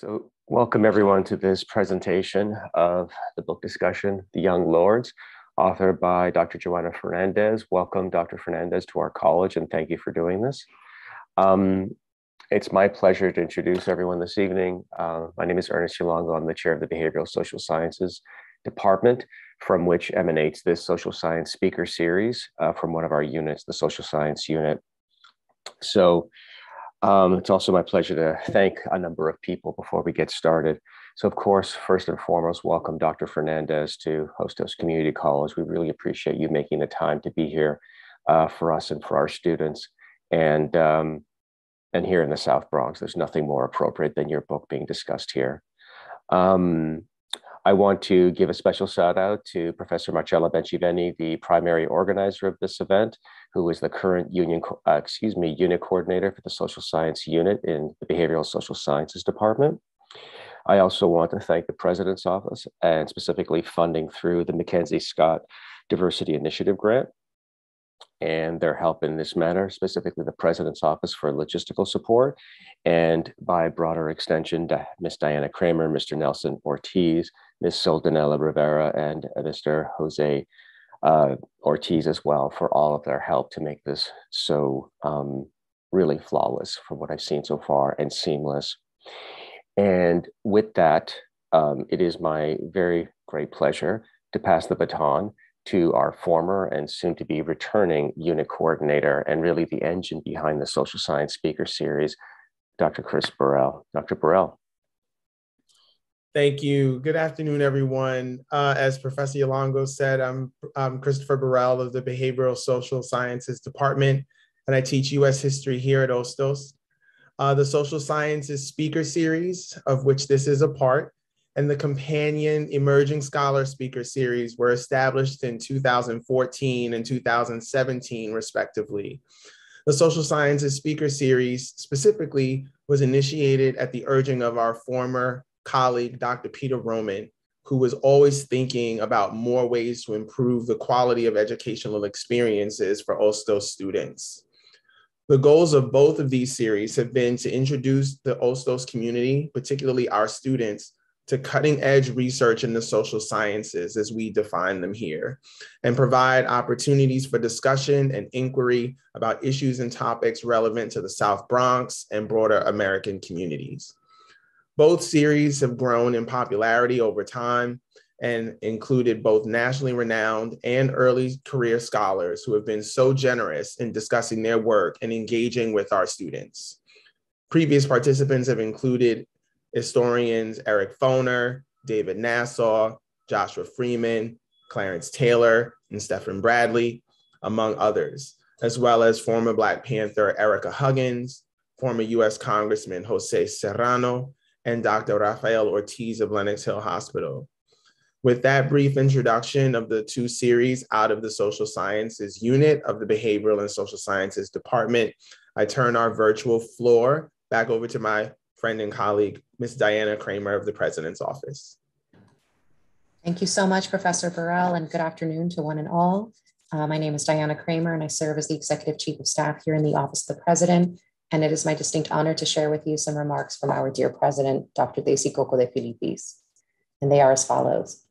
So welcome everyone to this presentation of the book discussion, The Young Lords, authored by Dr. Johanna Fernandez. Welcome, Dr. Fernandez, to our college, and thank you for doing this. Um, it's my pleasure to introduce everyone this evening. Uh, my name is Ernest Ialongo. I'm the chair of the Behavioral Social Sciences Department, from which emanates this social science speaker series uh, from one of our units, the social science unit. So um, it's also my pleasure to thank a number of people before we get started. So, of course, first and foremost, welcome Dr. Fernandez to Hostos Community College. We really appreciate you making the time to be here uh, for us and for our students. And, um, and here in the South Bronx, there's nothing more appropriate than your book being discussed here. Um, I want to give a special shout out to Professor Marcella Bencivenni, the primary organizer of this event, who is the current union, uh, excuse me, unit coordinator for the social science unit in the Behavioral Social Sciences Department. I also want to thank the President's Office and specifically funding through the MacKenzie Scott Diversity Initiative Grant and their help in this matter, specifically the President's Office for logistical support, and by broader extension, Ms. Diana Kramer, Mr. Nelson Ortiz, Ms. Soldanella Rivera and uh, Mr. Jose uh, Ortiz as well for all of their help to make this so um, really flawless from what I've seen so far and seamless. And with that, um, it is my very great pleasure to pass the baton to our former and soon to be returning unit coordinator and really the engine behind the social science speaker series, Dr. Chris Burrell. Dr. Burrell. Thank you. Good afternoon, everyone. Uh, as Professor Ialongo said, I'm, I'm Kristopher Burrell of the Behavioral Social Sciences Department, and I teach US history here at Hostos. Uh, the Social Sciences Speaker Series, of which this is a part, and the companion Emerging Scholar Speaker Series were established in 2014 and 2017, respectively. The Social Sciences Speaker Series specifically was initiated at the urging of our former colleague, Dr. Peter Roman, who was always thinking about more ways to improve the quality of educational experiences for Hostos students. The goals of both of these series have been to introduce the Hostos community, particularly our students, to cutting edge research in the social sciences as we define them here, and provide opportunities for discussion and inquiry about issues and topics relevant to the South Bronx and broader American communities. Both series have grown in popularity over time and included both nationally renowned and early career scholars who have been so generous in discussing their work and engaging with our students. Previous participants have included historians Eric Foner, David Nasaw, Joshua Freeman, Clarence Taylor, and Stefan Bradley, among others, as well as former Black Panther Ericka Huggins, former US Congressman Jose Serrano, and Dr. Rafael Ortiz of Lenox Hill Hospital. With that brief introduction of the two series out of the social sciences unit of the behavioral and social sciences department, I turn our virtual floor back over to my friend and colleague, Ms. Diana Kramer of the President's Office. Thank you so much, Professor Burrell, and good afternoon to one and all. Uh, my name is Diana Kramer, and I serve as the Executive Chief of Staff here in the Office of the President and it is my distinct honor to share with you some remarks from our dear president, Dr. Daisy Cocco De Filippis. And they are as follows.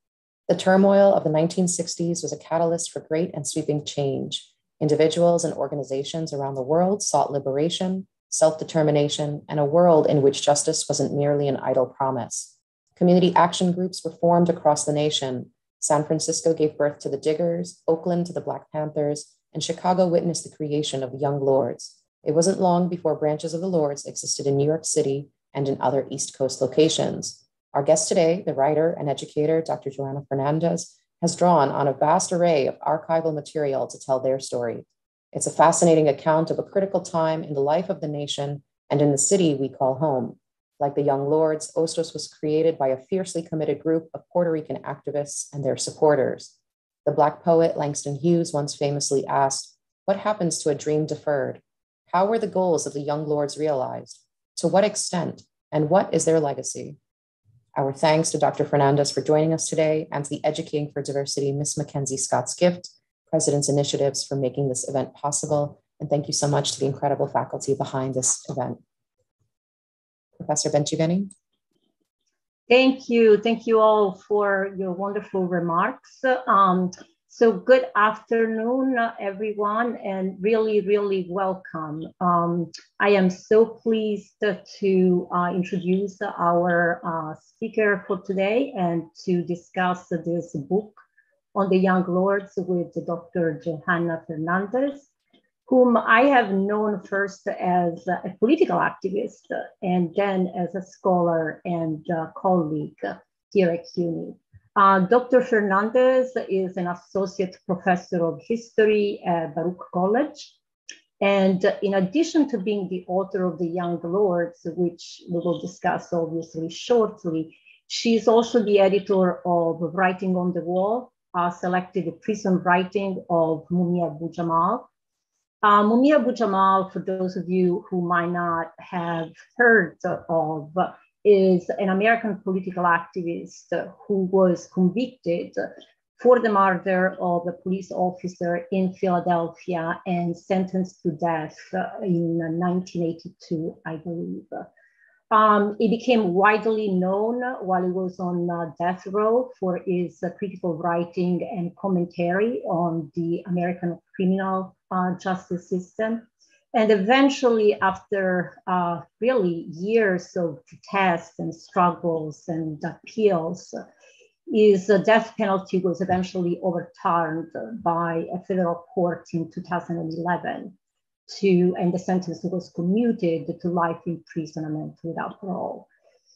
The turmoil of the 1960s was a catalyst for great and sweeping change. Individuals and organizations around the world sought liberation, self determination, and a world in which justice wasn't merely an idle promise. Community action groups were formed across the nation. San Francisco gave birth to the Diggers, Oakland to the Black Panthers, and Chicago witnessed the creation of Young Lords, it wasn't long before branches of the Lords existed in New York City and in other East Coast locations. Our guest today, the writer and educator, Dr. Johanna Fernandez, has drawn on a vast array of archival material to tell their story. It's a fascinating account of a critical time in the life of the nation and in the city we call home. Like the Young Lords, Hostos was created by a fiercely committed group of Puerto Rican activists and their supporters. The Black poet Langston Hughes once famously asked, What happens to a dream deferred? How were the goals of the young lords realized? To what extent? And what is their legacy? Our thanks to Dr. Fernandez for joining us today and to the Educating for Diversity Miss MacKenzie Scott's Gift, President's Initiatives for making this event possible. And thank you so much to the incredible faculty behind this event. Professor Bencivenni. Thank you. Thank you all for your wonderful remarks. Um, so good afternoon, everyone, and really, really welcome. Um, I am so pleased to uh, introduce our uh, speaker for today and to discuss this book on the Young Lords with Dr. Johanna Fernandez whom I have known first as a political activist and then as a scholar and colleague here at CUNY. Uh, Dr. Fernandez is an associate professor of history at Baruch College. And in addition to being the author of The Young Lords, which we will discuss obviously shortly, she's also the editor of Writing on the Wall, uh, selected prison writing of Mumia Abu Jamal, uh, Mumia Abu Jamal, for those of you who might not have heard of, is an American political activist who was convicted for the murder of a police officer in Philadelphia and sentenced to death in 1982, I believe. Um, he became widely known while he was on uh, death row for his uh, critical writing and commentary on the American criminal uh, justice system. And eventually, after uh, really years of protests and struggles and appeals, his death penalty was eventually overturned by a federal court in 2011 to, and the sentence was commuted to life imprisonment without parole.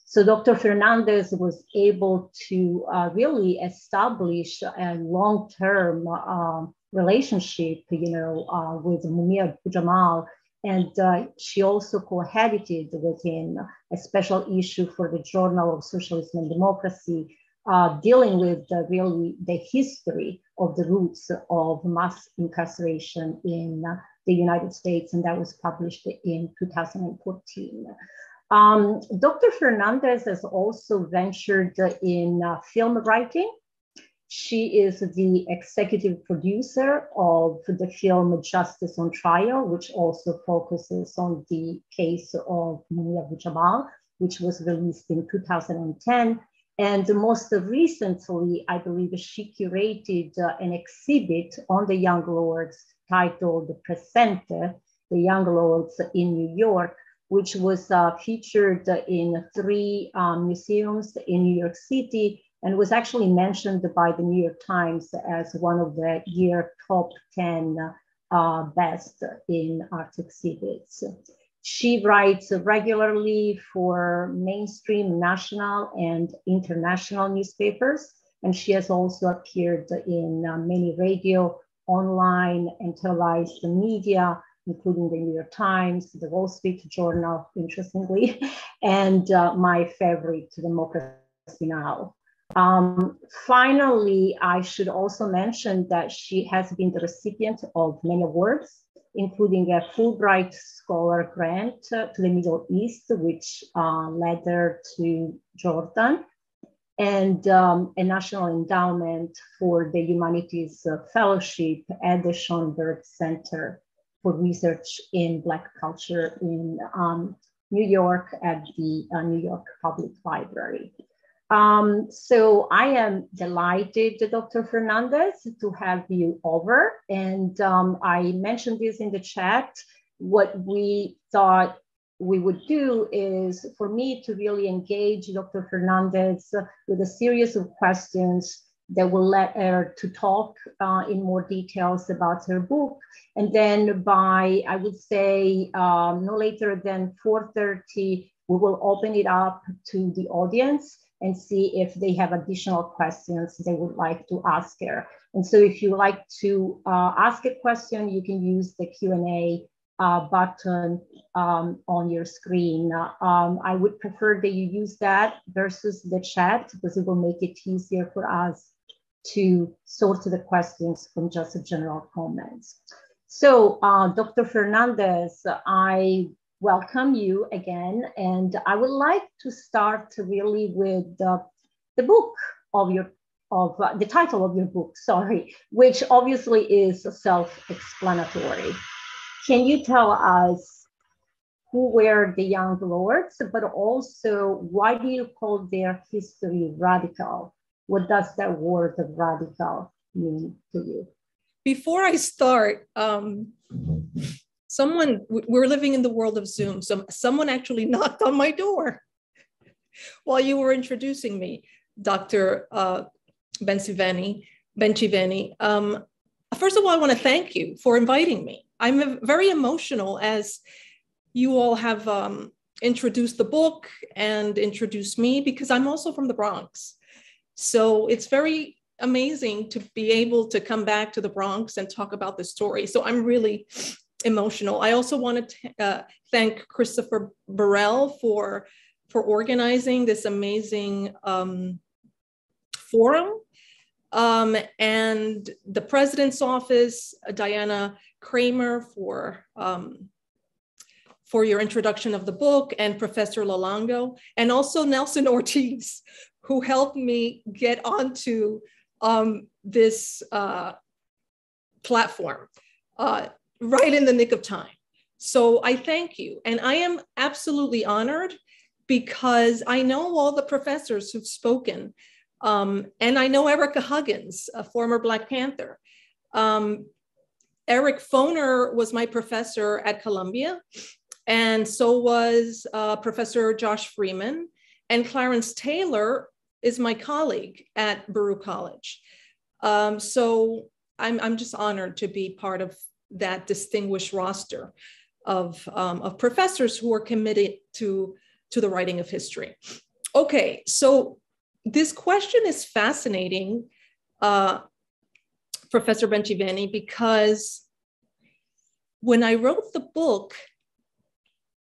So Dr. Fernandez was able to uh, really establish a long-term uh, relationship, you know, uh, with Mumia Jamal. And uh, she also co-edited within a special issue for the Journal of Socialism and Democracy, uh, dealing with the, really the history of the roots of mass incarceration in the United States, and that was published in 2014. Um, Dr. Fernandez has also ventured in uh, film writing. She is the executive producer of the film Justice on Trial, which also focuses on the case of Mumia Abu Jamal, which was released in 2010. And most recently, I believe she curated uh, an exhibit on the Young Lords titled The Presente, the Young Lords in New York, which was uh, featured in three um, museums in New York City and was actually mentioned by the New York Times as one of the year top 10 uh, best in art exhibits. She writes regularly for mainstream national and international newspapers, and she has also appeared in uh, many radio online and televised media, including the New York Times, the Wall Street Journal, interestingly, and uh, my favorite, Democracy Now! Um, finally, I should also mention that she has been the recipient of many awards, including a Fulbright Scholar Grant uh, to the Middle East, which uh, led her to Jordan, and um, a national endowment for the Humanities uh, Fellowship at the Schomburg Center for Research in Black Culture in um, New York at the uh, New York Public Library. Um, so I am delighted, Dr. Fernandez, to have you over. And um, I mentioned this in the chat. What we thought we would do is for me to really engage Dr. Fernandez with a series of questions that will let her to talk uh, in more details about her book. And then by, I would say, um, no later than 4.30, we will open it up to the audience and see if they have additional questions they would like to ask her. And so if you like to uh, ask a question, you can use the Q&A uh, button um, on your screen. Um, I would prefer that you use that versus the chat because it will make it easier for us to sort the questions from just general comments. So uh, Dr. Fernandez, I welcome you again. And I would like to start really with the book of your of uh, the title of your book, sorry, which obviously is self-explanatory. Can you tell us who were the young lords, but also why do you call their history radical? What does that word radical mean to you? Before I start, um, someone, we're living in the world of Zoom, so someone actually knocked on my door while you were introducing me, Dr. Uh, Bencivenni. Um, first of all, I want to thank you for inviting me. I'm very emotional as you all have um, introduced the book and introduced me because I'm also from the Bronx. So it's very amazing to be able to come back to the Bronx and talk about this story. So I'm really emotional. I also want to uh, thank Kristopher Burrell for for organizing this amazing um, forum um, and the president's office, Diana Kramer for um, for your introduction of the book and Professor Ialongo, and also Nelson Ortiz, who helped me get onto um, this uh, platform uh, right in the nick of time. So I thank you. And I am absolutely honored because I know all the professors who've spoken. Um, and I know Ericka Huggins, a former Black Panther. Um, Eric Foner was my professor at Columbia. And so was uh, Professor Josh Freeman. And Clarence Taylor is my colleague at Baruch College. Um, so I'm, I'm just honored to be part of that distinguished roster of, um, of professors who are committed to, to the writing of history. Okay, so this question is fascinating, uh, Professor Bencivenni, because when I wrote the book,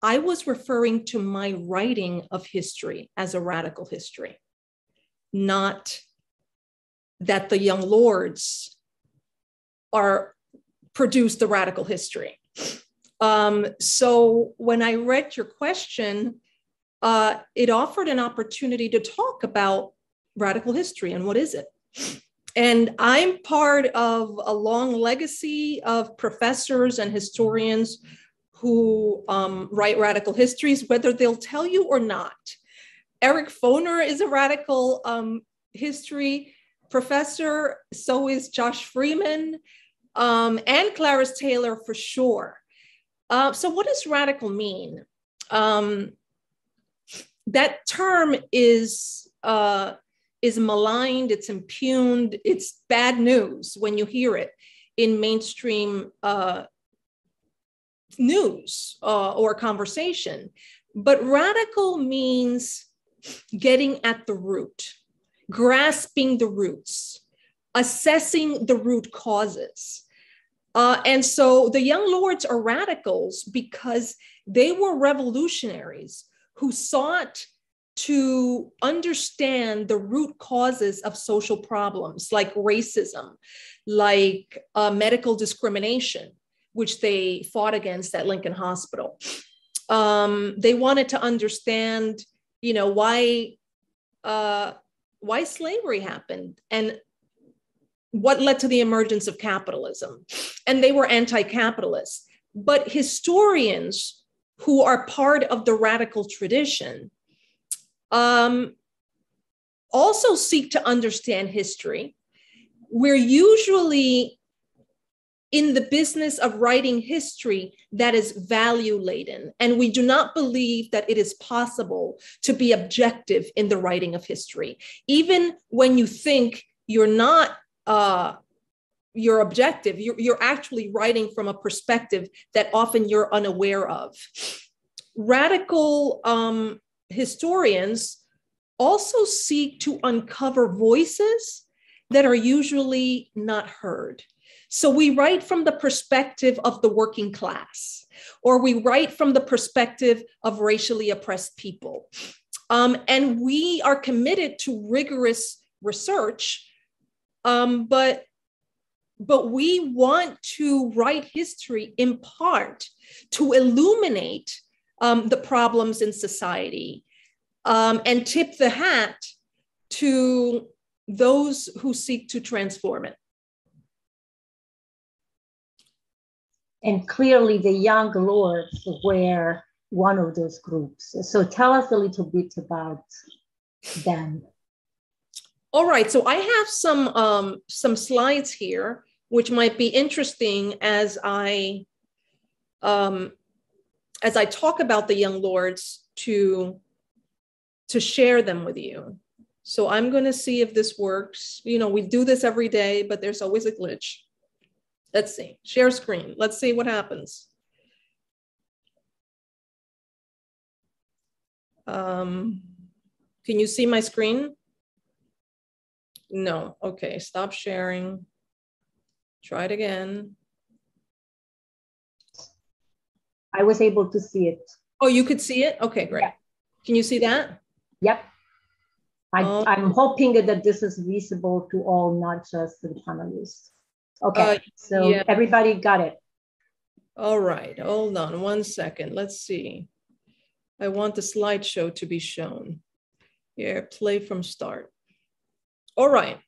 I was referring to my writing of history as a radical history, not that the young lords are produced the radical history. Um, so when I read your question, uh, it offered an opportunity to talk about radical history and what is it. And I'm part of a long legacy of professors and historians who um, write radical histories, whether they'll tell you or not. Eric Foner is a radical um, history professor, so is Josh Freeman um, and Clarence Taylor for sure. Uh, so, what does radical mean? Um, that term is uh, is maligned, it's impugned, it's bad news when you hear it in mainstream uh, news uh, or conversation. But radical means getting at the root, grasping the roots, assessing the root causes. Uh, and so the young lords are radicals because they were revolutionaries who sought to understand the root causes of social problems like racism, like uh, medical discrimination, which they fought against at Lincoln Hospital. Um, they wanted to understand, you know, why uh, why slavery happened and what led to the emergence of capitalism. And they were anti-capitalist. But historians who are part of the radical tradition um, also seek to understand history. We're usually in the business of writing history that is value laden. And we do not believe that it is possible to be objective in the writing of history. Even when you think you're not, uh, you're objective, you're, you're actually writing from a perspective that often you're unaware of. Radical um, historians also seek to uncover voices that are usually not heard. So we write from the perspective of the working class, or we write from the perspective of racially oppressed people. Um, and we are committed to rigorous research, um, but but we want to write history in part to illuminate um, the problems in society um, and tip the hat to those who seek to transform it. and clearly the young lords were one of those groups. So tell us a little bit about them. All right, so I have some um, some slides here, which might be interesting as I um, as I talk about the young lords to to share them with you. So I'm going to see if this works. You know, we do this every day, but there's always a glitch. Let's see. Share screen. Let's see what happens. Um, can you see my screen? No. Okay, stop sharing. Try it again. I was able to see it. Oh, you could see it? Okay, great. Yeah. Can you see that? Yep. I, um, I'm hoping that this is visible to all, not just the panelists. Okay, uh, so yeah. everybody got it. All right, hold on one second. Let's see. I want the slideshow to be shown. Here, play from start. All right.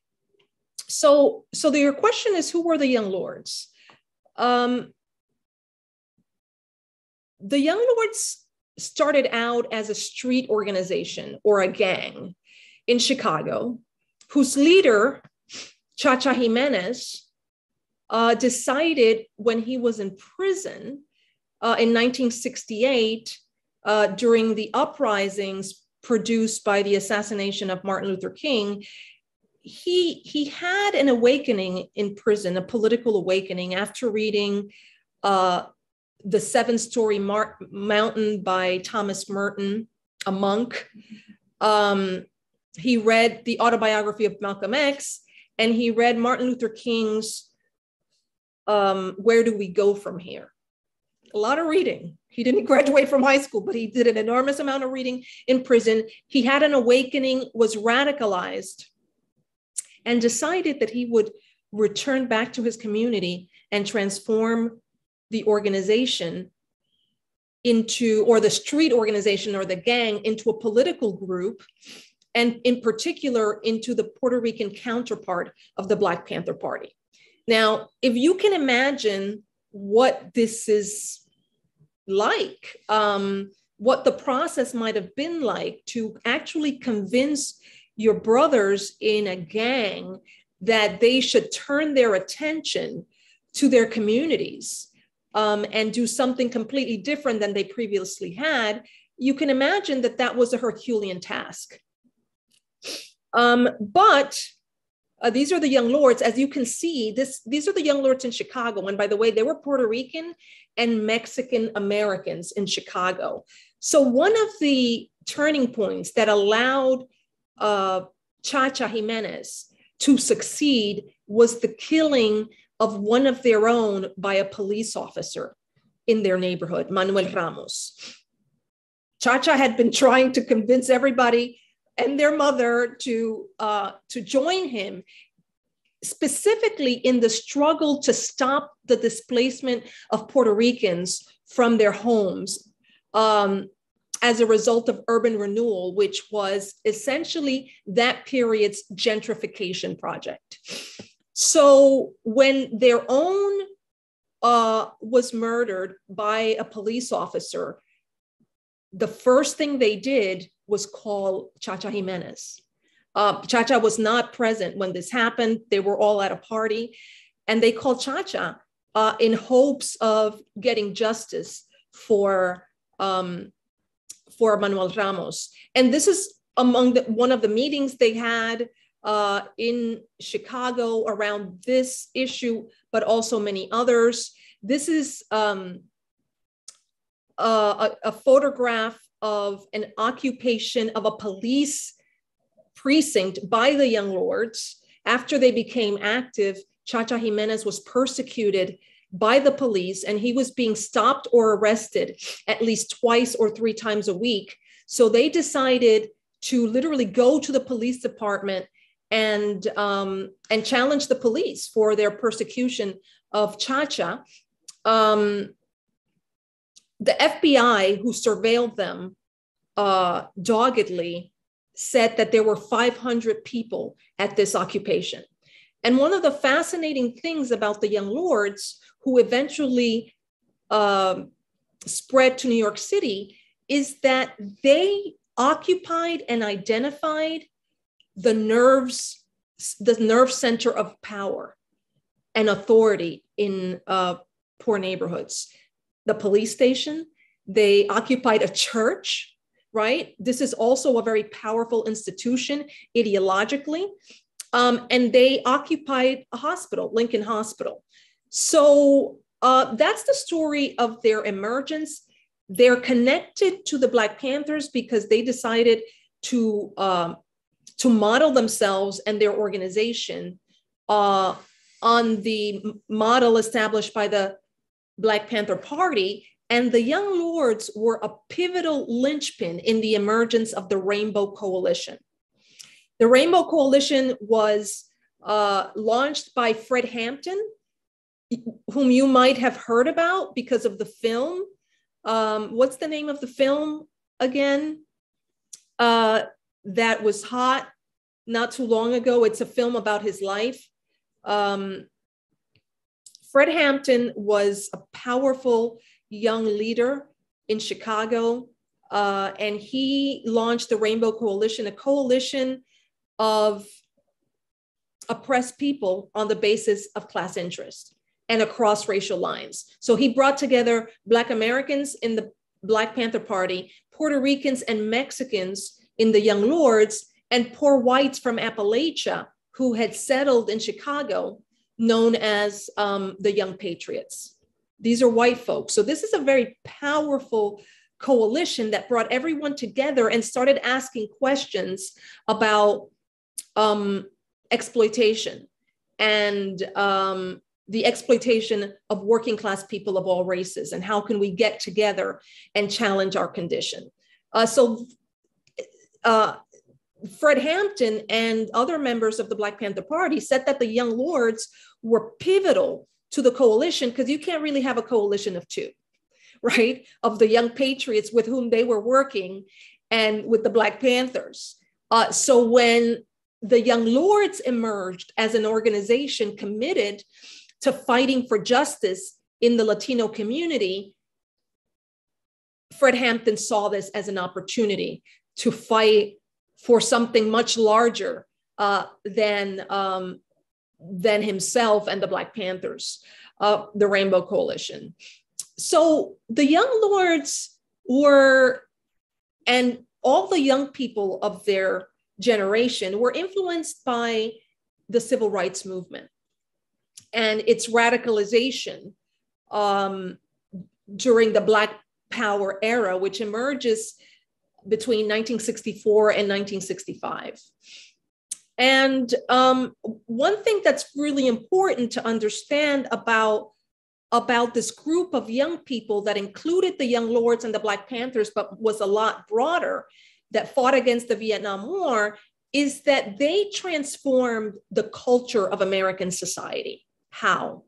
So, so the, your question is, who were the young lords? Um, the young lords started out as a street organization or a gang in Chicago, whose leader, Chacha Jimenez, uh, decided when he was in prison uh, in 1968 uh, during the uprisings produced by the assassination of Martin Luther King, he he had an awakening in prison, a political awakening after reading uh, the Seven Story Mar- Mountain by Thomas Merton, a monk. Um, he read the autobiography of Malcolm X, and he read Martin Luther King's um, Where Do We Go From Here? A lot of reading. He didn't graduate from high school, but he did an enormous amount of reading in prison. He had an awakening, was radicalized, and decided that he would return back to his community and transform the organization into, or the street organization or the gang into a political group, and in particular into the Puerto Rican counterpart of the Black Panther Party. Now, if you can imagine what this is like, um, what the process might have been like to actually convince your brothers in a gang that they should turn their attention to their communities um, and do something completely different than they previously had, you can imagine that that was a Herculean task. Um, but uh, these are the young lords. As you can see, this these are the young lords in Chicago. And by the way, they were Puerto Rican and Mexican Americans in Chicago. So one of the turning points that allowed uh, Chacha Jimenez to succeed was the killing of one of their own by a police officer in their neighborhood, Manuel Ramos. Chacha had been trying to convince everybody and their mother to, uh, to join him, specifically in the struggle to stop the displacement of Puerto Ricans from their homes um, as a result of urban renewal, which was essentially that period's gentrification project. So when their own uh, was murdered by a police officer, the first thing they did was call Chacha Jimenez. Uh, Chacha was not present when this happened. They were all at a party, and they called Chacha uh, in hopes of getting justice for um, for Manuel Ramos. And this is among the, one of the meetings they had uh, in Chicago around this issue, but also many others. This is um, a, a photograph of an occupation of a police precinct by the Young Lords. After they became active, Chacha Jimenez was persecuted by the police and he was being stopped or arrested at least twice or three times a week. So they decided to literally go to the police department and um, and challenge the police for their persecution of Chacha. Um, the FBI, who surveilled them uh, doggedly, said that there were 500 people at this occupation. And one of the fascinating things about the Young Lords, who eventually uh, spread to New York City, is that they occupied and identified the nerves, the nerve center of power and authority in uh, poor neighborhoods. The police station, they occupied a church, right? This is also a very powerful institution ideologically. Um, and they occupied a hospital, Lincoln Hospital. So uh, that's the story of their emergence. They're connected to the Black Panthers because they decided to um, to model themselves and their organization uh, on the model established by the Black Panther Party. And the Young Lords were a pivotal linchpin in the emergence of the Rainbow Coalition. The Rainbow Coalition was uh, launched by Fred Hampton, whom you might have heard about because of the film. Um, what's the name of the film again? Uh, that was hot not too long ago. It's a film about his life. Um, Fred Hampton was a powerful young leader in Chicago, uh, and he launched the Rainbow Coalition, a coalition of oppressed people on the basis of class interest and across racial lines. So he brought together Black Americans in the Black Panther Party, Puerto Ricans and Mexicans in the Young Lords, and poor whites from Appalachia who had settled in Chicago, known as um, the Young Patriots. These are white folks. So this is a very powerful coalition that brought everyone together and started asking questions about um, exploitation and um, the exploitation of working class people of all races and how can we get together and challenge our condition. Uh, so uh, Fred Hampton and other members of the Black Panther Party said that the Young Lords were pivotal to the coalition because you can't really have a coalition of two, right? Of the Young Patriots with whom they were working and with the Black Panthers. Uh, so when the Young Lords emerged as an organization committed to fighting for justice in the Latino community, Fred Hampton saw this as an opportunity to fight for something much larger uh, than, um, than himself and the Black Panthers, uh, the Rainbow Coalition. So the Young Lords were, and all the young people of their generation were influenced by the civil rights movement and its radicalization um, during the Black Power era, which emerges between 1964 and 1965. And um, one thing that's really important to understand about, about this group of young people that included the Young Lords and the Black Panthers, but was a lot broader, that fought against the Vietnam War, is that they transformed the culture of American society. How?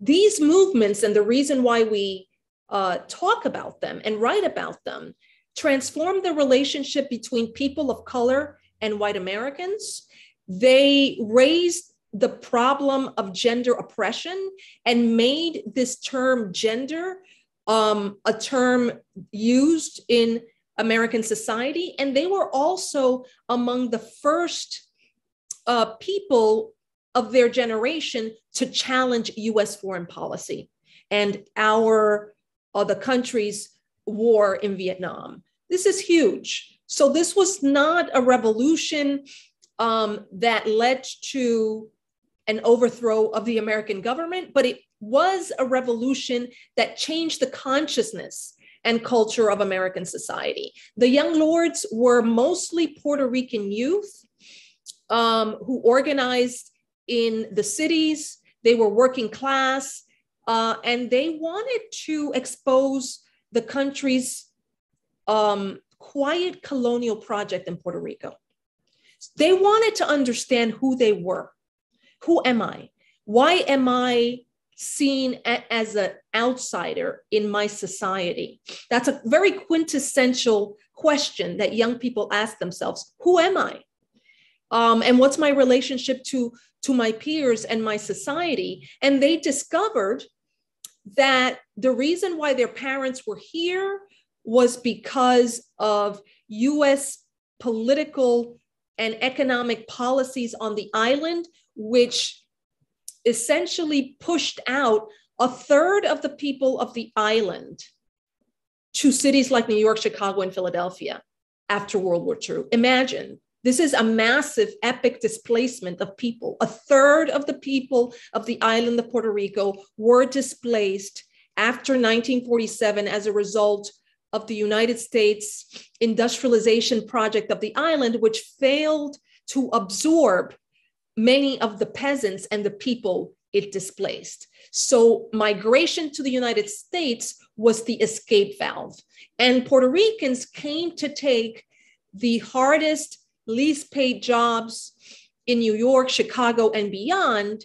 These movements, and the reason why we uh, talk about them and write about them, transformed the relationship between people of color and white Americans. They raised the problem of gender oppression and made this term gender um, a term used in American society. And they were also among the first uh, people of their generation to challenge US foreign policy and our, uh, the country's war in Vietnam. This is huge. So this was not a revolution um, that led to an overthrow of the American government, but it was a revolution that changed the consciousness and culture of American society. The Young Lords were mostly Puerto Rican youth um, who organized in the cities. They were working class, uh, and they wanted to expose the country's um, quiet colonial project in Puerto Rico. They wanted to understand who they were. Who am I? Why am I seen a, as an outsider in my society? That's a very quintessential question that young people ask themselves Who am I? Um, and what's my relationship to, to my peers and my society? And they discovered that the reason why their parents were here was because of US political and economic policies on the island, which essentially pushed out a third of the people of the island to cities like New York, Chicago, and Philadelphia after World War II. Imagine this is a massive, epic displacement of people. A third of the people of the island of Puerto Rico were displaced after 1947 as a result of the United States industrialization project of the island, which failed to absorb many of the peasants and the people it displaced. So, migration to the United States was the escape valve. And Puerto Ricans came to take the hardest, least paid jobs in New York, Chicago, and beyond.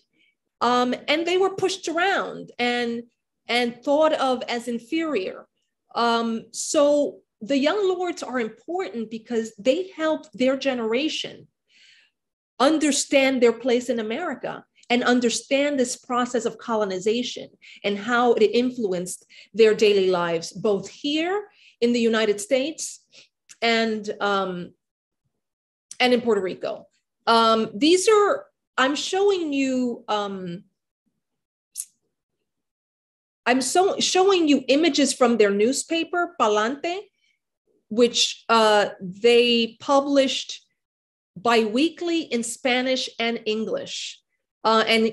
Um, and they were pushed around and, and thought of as inferior. Um, so the young lords are important because they helped their generation understand their place in America and understand this process of colonization and how it influenced their daily lives, both here in the United States and, um, and in Puerto Rico. Um, these are, I'm showing you, um, I'm so, showing you images from their newspaper, Palante, which uh, they published biweekly in Spanish and English. Uh, and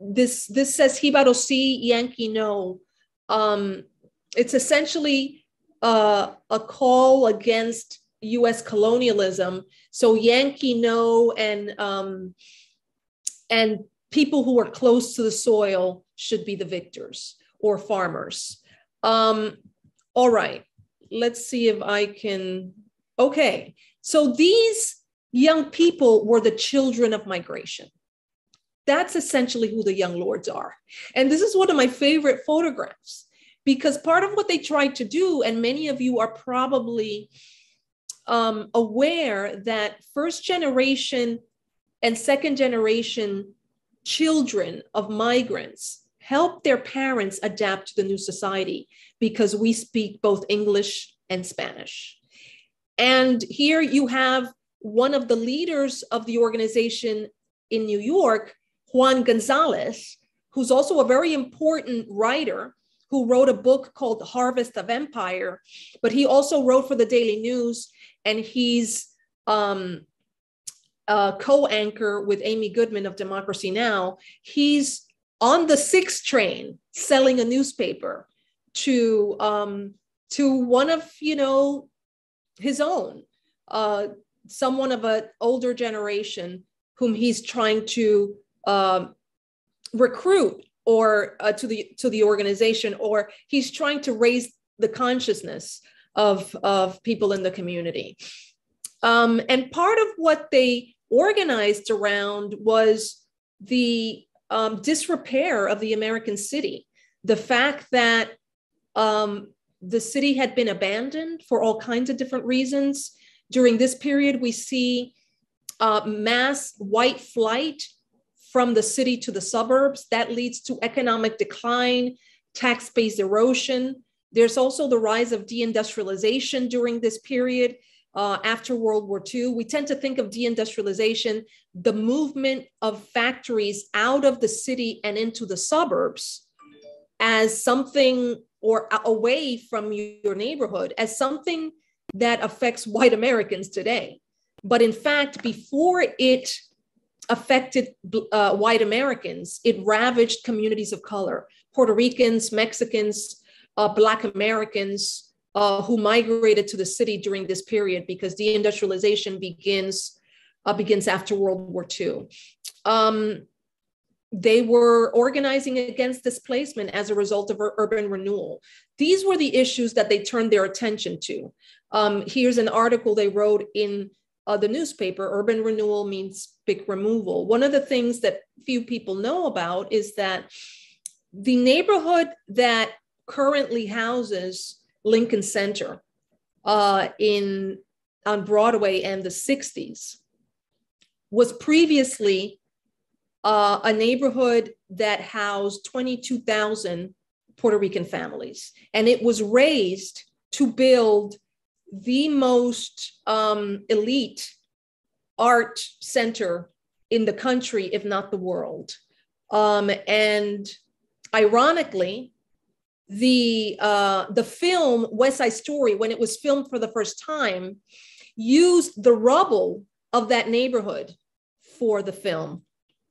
this this says Jibaro sí, Yankee no. Um, it's essentially uh, a call against U.S. colonialism. So Yankee no, and um, and people who are close to the soil should be the victors or farmers. Um, all right, let's see if I can. Okay, so these young people were the children of migration. That's essentially who the young lords are. And this is one of my favorite photographs because part of what they tried to do, and many of you are probably um, aware that first generation and second generation children of migrants help their parents adapt to the new society because we speak both English and Spanish. And here you have one of the leaders of the organization in New York Juan Gonzalez, who's also a very important writer who wrote a book called Harvest of Empire, but he also wrote for the Daily News and he's um, a co-anchor with Amy Goodman of Democracy Now. He's on the sixth train selling a newspaper to um, to one of you know his own, uh, someone of an older generation whom he's trying to um, recruit or uh, to the to the organization or he's trying to raise the consciousness of of people in the community. Um, and part of what they organized around was the um, disrepair of the american city. The fact that um, the city had been abandoned for all kinds of different reasons during this period we see uh, mass white flight from the city to the suburbs. That leads to economic decline, tax base erosion. There's also the rise of deindustrialization during this period. Uh, after World War II, we tend to think of deindustrialization, the movement of factories out of the city and into the suburbs, as something or away from your neighborhood, as something that affects white Americans today. But in fact, before it affected uh, white Americans. It ravaged communities of color, Puerto Ricans, Mexicans, uh, Black Americans uh, who migrated to the city during this period because deindustrialization begins uh, begins after World War II. Um, they were organizing against displacement as a result of urban renewal. These were the issues that they turned their attention to. Um, here's an article they wrote in uh, the newspaper, urban renewal means big removal. One of the things that few people know about is that the neighborhood that currently houses Lincoln Center uh, in on Broadway and the 60s was previously uh, a neighborhood that housed 22,000 Puerto Rican families. And it was raised to build the most um, elite art center in the country, if not the world. Um, and ironically, the uh, the film West Side Story, when it was filmed for the first time, used the rubble of that neighborhood for the film.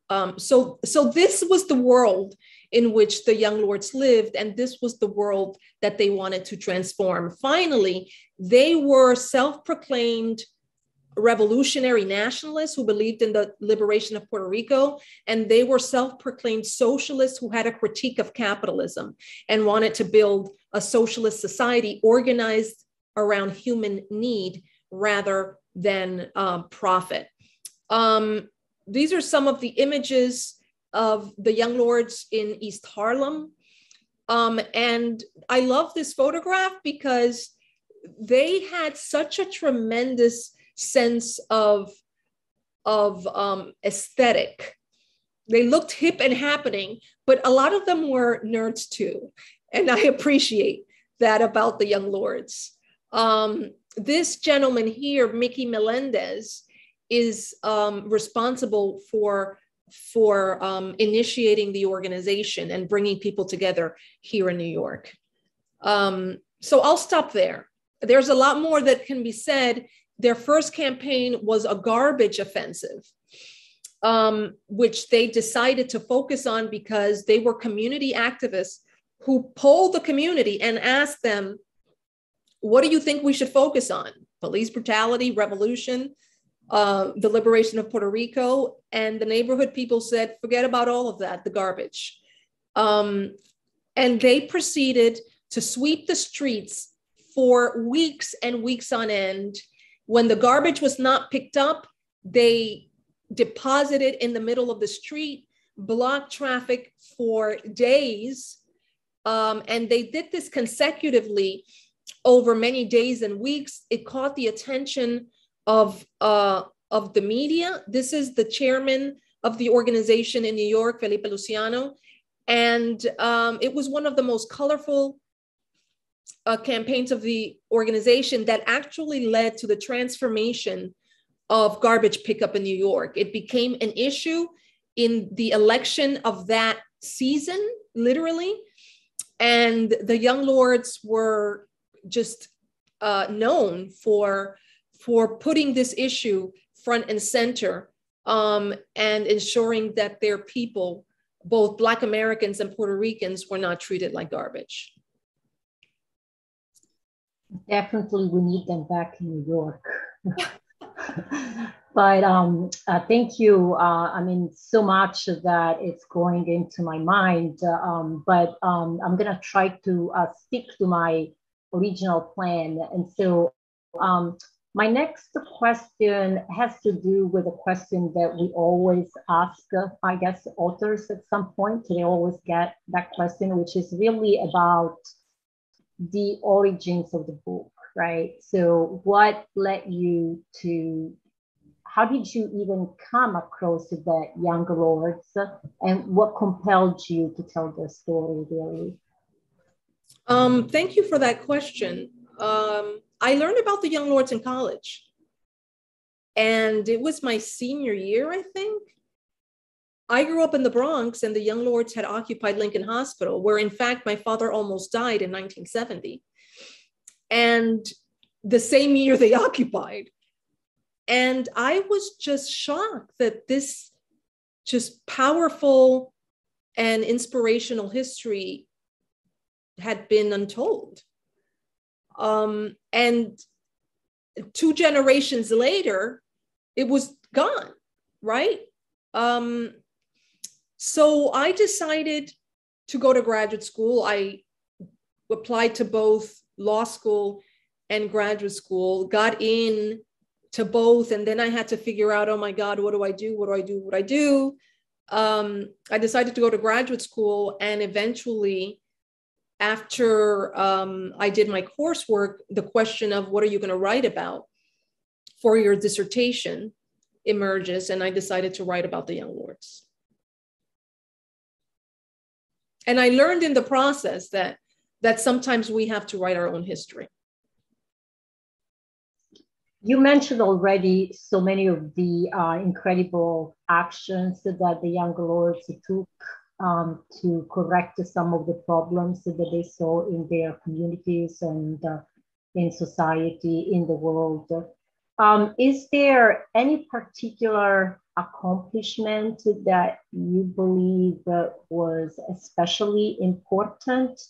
Um, so, so this was the world in which the young lords lived, and this was the world that they wanted to transform. Finally, they were self-proclaimed revolutionary nationalists who believed in the liberation of Puerto Rico, and they were self proclaimed socialists who had a critique of capitalism and wanted to build a socialist society organized around human need rather than um, profit. Um, these are some of the images of the young lords in East Harlem. Um, and I love this photograph because they had such a tremendous sense of of um, aesthetic. They looked hip and happening, but a lot of them were nerds too, and I appreciate that about the young lords. Um, this gentleman here, Mickey Melendez, is um, responsible for for um, initiating the organization and bringing people together here in New York. Um, so I'll stop there. There's a lot more that can be said their first campaign was a garbage offensive, um, which they decided to focus on because they were community activists who polled the community and asked them, What do you think we should focus on? Police brutality, revolution, uh, the liberation of Puerto Rico. And the neighborhood people said, Forget about all of that, the garbage. Um, and they proceeded to sweep the streets for weeks and weeks on end when the garbage was not picked up, they deposited in the middle of the street, blocked traffic for days. Um, and they did this consecutively over many days and weeks. It caught the attention of, uh, of the media. This is the chairman of the organization in New York, Felipe Luciano. And um, it was one of the most colorful uh, campaigns of the organization that actually led to the transformation of garbage pickup in New York. It became an issue in the election of that season, literally. And the Young Lords were just uh, known for, for putting this issue front and center um, and ensuring that their people, both Black Americans and Puerto Ricans, were not treated like garbage. Definitely, we need them back in New York. but um, uh, thank you. Uh, I mean, so much that it's going into my mind. Uh, um, but um, I'm gonna try to uh, stick to my original plan. And so, um, my next question has to do with a question that we always ask, I guess, authors at some point. They always get that question, which is really about the origins of the book, right? So, what led you to, how did you even come across the young lords, and what compelled you to tell the story, really? Um, thank you for that question. Um, I learned about the young lords in college, and it was my senior year, I think. I grew up in the Bronx, and the Young Lords had occupied Lincoln Hospital, where in fact my father almost died in 1970. And the same year they occupied. And I was just shocked that this just powerful and inspirational history had been untold. Um, and two generations later, it was gone, right? Um, so I decided to go to graduate school. I applied to both law school and graduate school, got in to both, and then I had to figure out, oh my God, what do I do? What do I do? What do I do? Um, I decided to go to graduate school, and eventually, after um, I did my coursework, the question of what are you going to write about for your dissertation emerges, and I decided to write about the Young Lords. And I learned in the process that that sometimes we have to write our own history. you mentioned already so many of the uh, incredible actions that the young lords took um, to correct some of the problems that they saw in their communities and uh, in society, in the world. Um, is there any particular accomplishment that you believe was especially important?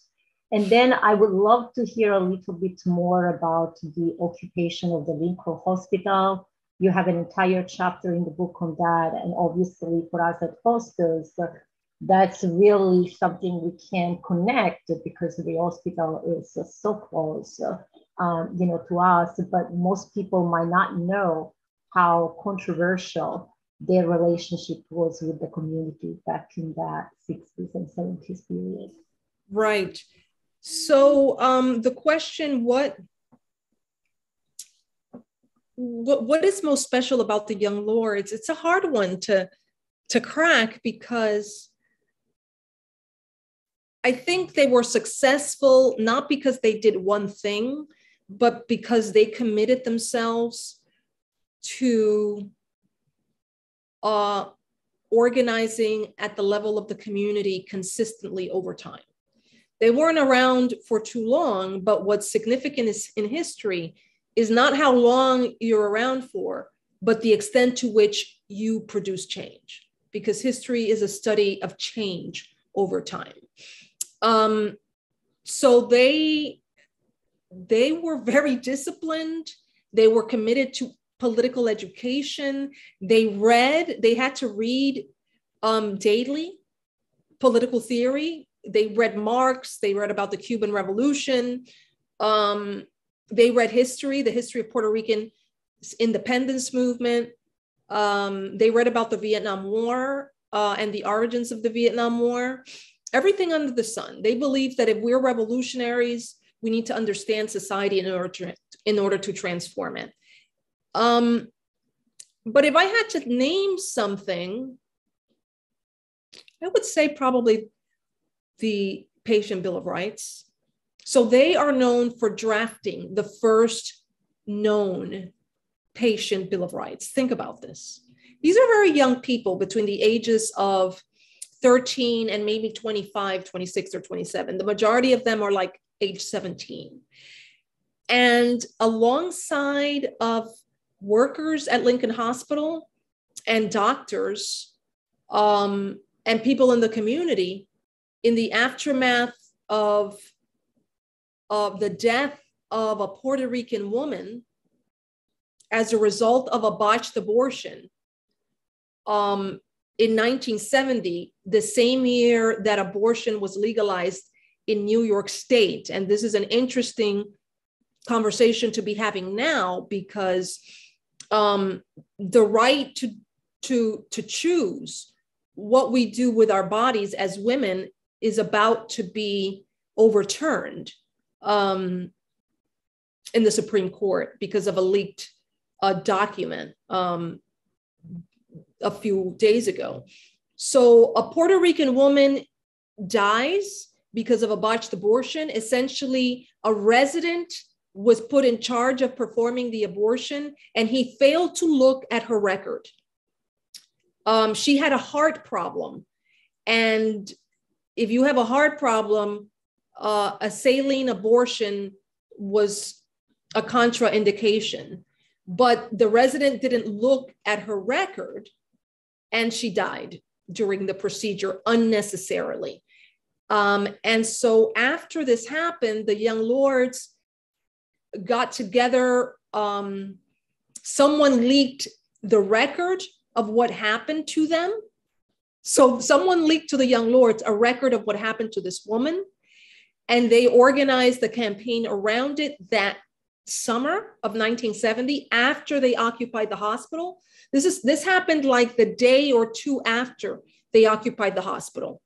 And then I would love to hear a little bit more about the occupation of the Lincoln Hospital. You have an entire chapter in the book on that. And obviously, for us at Hostos, that's really something we can connect because the hospital is so close, um, you know, to us. But most people might not know how controversial their relationship was with the community back in that 60s and 70s period. Right. So um, the question, what, what what is most special about the young lords? It's a hard one to to crack because I think they were successful not because they did one thing, but because they committed themselves to uh, organizing at the level of the community consistently over time. They weren't around for too long, but what's significant is in history is not how long you're around for, but the extent to which you produce change, because history is a study of change over time. Um, so they they were very disciplined. They were committed to political education. They read, they had to read um, daily political theory. They read Marx, they read about the Cuban Revolution. Um, they read history, the history of Puerto Rican independence movement. Um, they read about the Vietnam War uh, and the origins of the Vietnam War. Everything under the sun. They believe that if we're revolutionaries, we need to understand society in order to, in order to transform it. Um, but if I had to name something, I would say probably the Patient Bill of Rights. So they are known for drafting the first known patient Bill of Rights. Think about this. These are very young people between the ages of 13 and maybe 25, 26, or 27. The majority of them are like age 17. And alongside of workers at Lincoln Hospital and doctors um, and people in the community in the aftermath of, of the death of a Puerto Rican woman as a result of a botched abortion um, in 1970, the same year that abortion was legalized in New York State. And this is an interesting conversation to be having now because um, the right to to to choose what we do with our bodies as women is about to be overturned um, in the Supreme Court because of a leaked uh, document um, a few days ago. So a Puerto Rican woman dies because of a botched abortion. Essentially, a resident was put in charge of performing the abortion and he failed to look at her record. Um, she had a heart problem. And if you have a heart problem, uh, a saline abortion was a contraindication. But the resident didn't look at her record and she died during the procedure unnecessarily. Um, and so after this happened, the young lords got together. Um, someone leaked the record of what happened to them. So someone leaked to the young lords a record of what happened to this woman, and they organized the campaign around it that summer of 1970 after they occupied the hospital. This is this happened like the day or two after they occupied the hospital.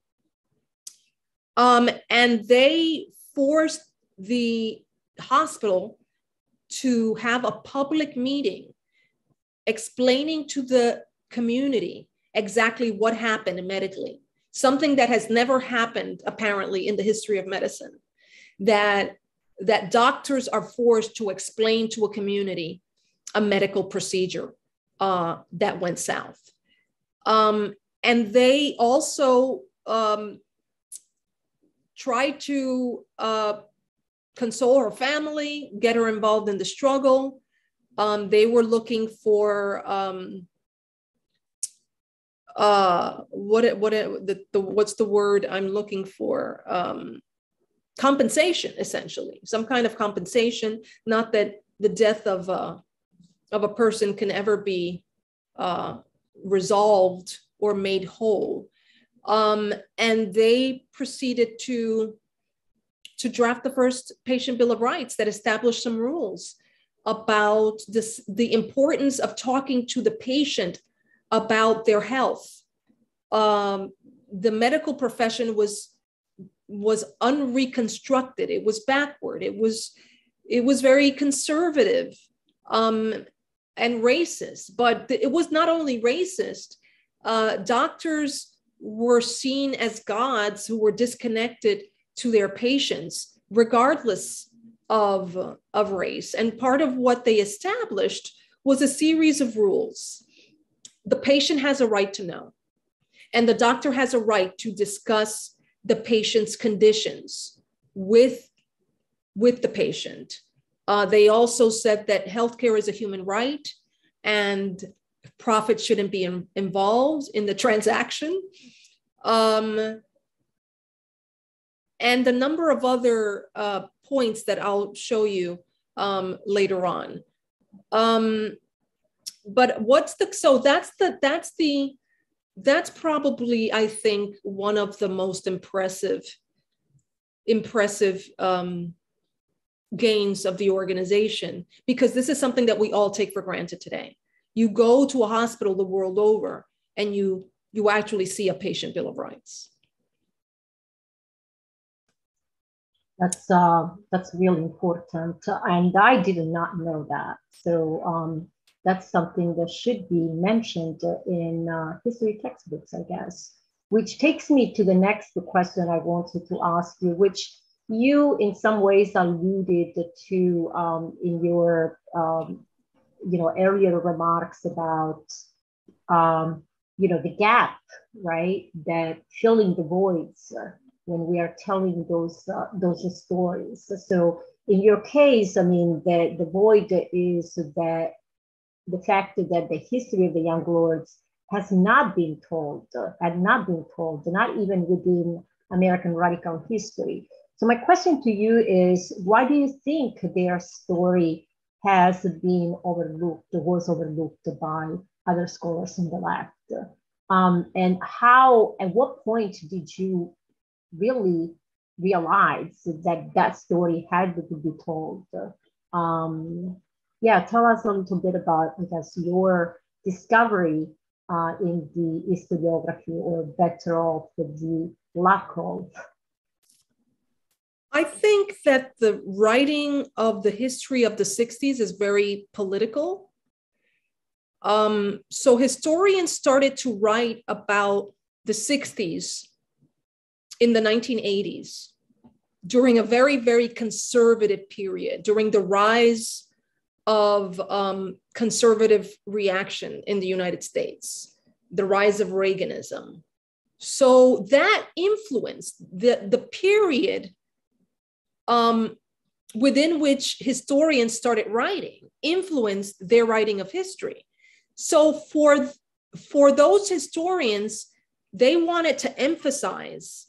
Um, and they forced the hospital to have a public meeting explaining to the community exactly what happened medically, something that has never happened apparently in the history of medicine, that, that doctors are forced to explain to a community a medical procedure uh, that went south. Um, and they also um, tried to uh, console her family, get her involved in the struggle. Um, they were looking for um, uh, what what the, the what's the word I'm looking for? Um, compensation, essentially, some kind of compensation. Not that the death of a of a person can ever be uh, resolved or made whole. Um, and they proceeded to to draft the first patient bill of rights that established some rules about this, the importance of talking to the patient about their health. Um, the medical profession was was unreconstructed. It was backward. It was it was very conservative um, and racist. But it was not only racist. Uh, doctors were seen as gods who were disconnected to their patients, regardless of, of race. And part of what they established was a series of rules. The patient has a right to know, and the doctor has a right to discuss the patient's conditions with, with the patient. Uh, they also said that healthcare is a human right and profit shouldn't be in, involved in the transaction. Um, and a number of other uh, points that I'll show you um, later on. Um, but what's the so that's the that's the that's probably I think one of the most impressive impressive um, gains of the organization because this is something that we all take for granted today. You go to a hospital the world over and you you actually see a patient bill of rights. That's uh, that's really important, and I did not know that. So um, that's something that should be mentioned in uh, history textbooks, I guess. Which takes me to the next question I wanted to ask you, which you in some ways alluded to um, in your um, you know earlier remarks about um, you know the gap right that filling the voids when we are telling those uh, those stories. So in your case, I mean, the, the void is that the fact that the history of the young lords has not been told, had not been told, not even within American radical history. So my question to you is, why do you think their story has been overlooked, was overlooked by other scholars in the left? Um, and how, at what point did you really realize that that story had to be told. Um, yeah, tell us a little bit about, I guess, your discovery uh, in the historiography, or better off, the lack of. I think that the writing of the history of the 60s is very political. Um, so historians started to write about the 60s in the 1980s during a very, very conservative period, during the rise of um, conservative reaction in the United States, the rise of Reaganism. So that influenced the, the period um, within which historians started writing, influenced their writing of history. So for, for those historians, they wanted to emphasize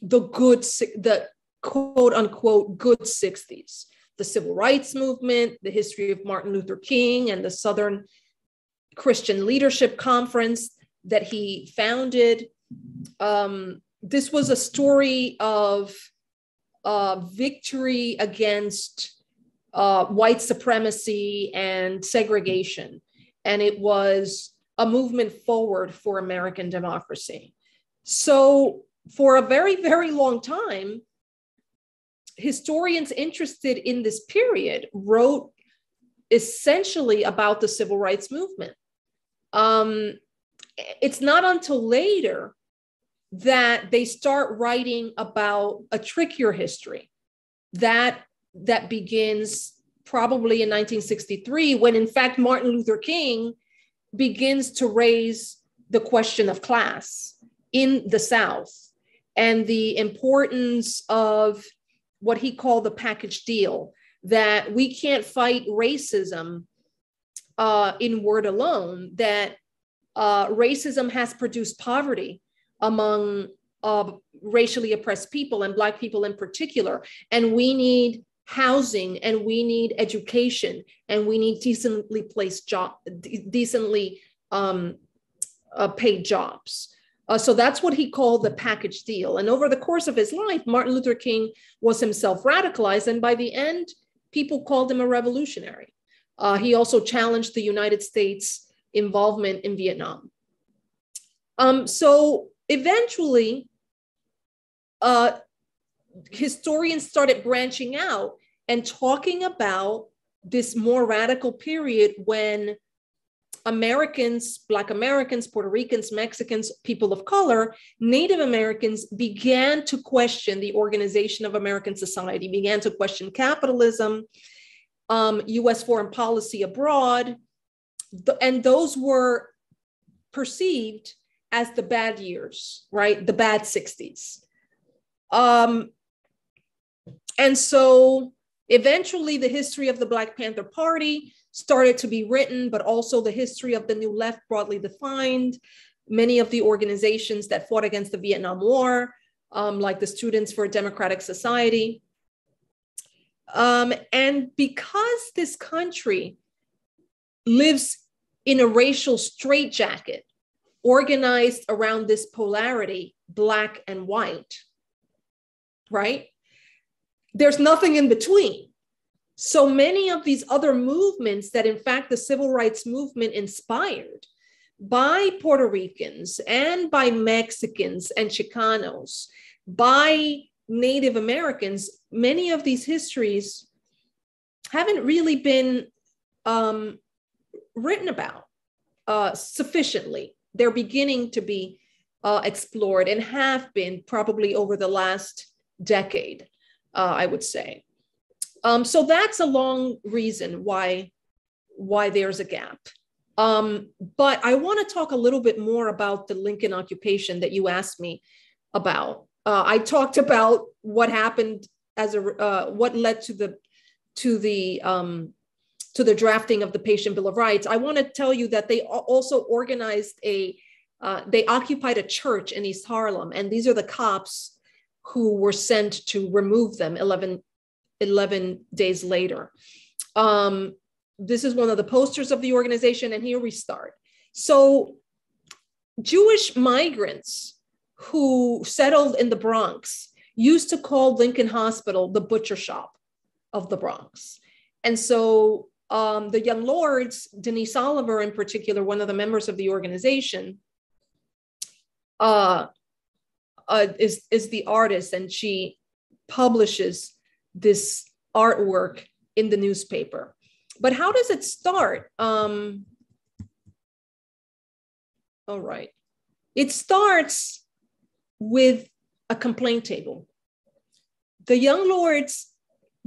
the good, the quote unquote good 60s, the civil rights movement, the history of Martin Luther King and the Southern Christian Leadership Conference that he founded. Um, this was a story of uh, victory against uh, white supremacy and segregation. And it was a movement forward for American democracy. So for a very, very long time, historians interested in this period wrote essentially about the civil rights movement. Um, it's not until later that they start writing about a trickier history that that begins probably in 1963, when in fact Martin Luther King begins to raise the question of class in the South and the importance of what he called the package deal that we can't fight racism uh, in word alone, that uh, racism has produced poverty among uh, racially oppressed people and Black people in particular. And we need housing and we need education and we need decently placed job, decently um, uh, paid jobs. Uh, so that's what he called the package deal. And over the course of his life, Martin Luther King was himself radicalized. And by the end, people called him a revolutionary. Uh, he also challenged the United States involvement in Vietnam. Um, so eventually, uh, historians started branching out and talking about this more radical period when Americans, Black Americans, Puerto Ricans, Mexicans, people of color, Native Americans began to question the organization of American society, began to question capitalism, um, US foreign policy abroad, and those were perceived as the bad years, right? The bad 60s. Um, and so eventually the history of the Black Panther Party started to be written, but also the history of the New Left broadly defined. Many of the organizations that fought against the Vietnam War, um, like the Students for a Democratic Society. Um, and because this country lives in a racial straitjacket organized around this polarity, black and white, right? There's nothing in between. So many of these other movements that, in fact, the civil rights movement inspired by Puerto Ricans and by Mexicans and Chicanos, by Native Americans, many of these histories haven't really been um, written about uh, sufficiently. They're beginning to be uh, explored and have been probably over the last decade, uh, I would say. Um, so that's a long reason why why there's a gap. Um, but I want to talk a little bit more about the Lincoln occupation that you asked me about. Uh, I talked about what happened as a uh, what led to the to the um, to the drafting of the Patient Bill of Rights. I want to tell you that they also organized a uh, they occupied a church in East Harlem, and these are the cops who were sent to remove them 11 11 days later. Um, this is one of the posters of the organization, and here we start. So, Jewish migrants who settled in the Bronx used to call Lincoln Hospital the butcher shop of the Bronx. And so um, the Young Lords, Denise Oliver in particular, one of the members of the organization, uh, uh, is, is the artist, and she publishes this artwork in the newspaper. But how does it start? Um, all right. It starts with a complaint table. The Young Lords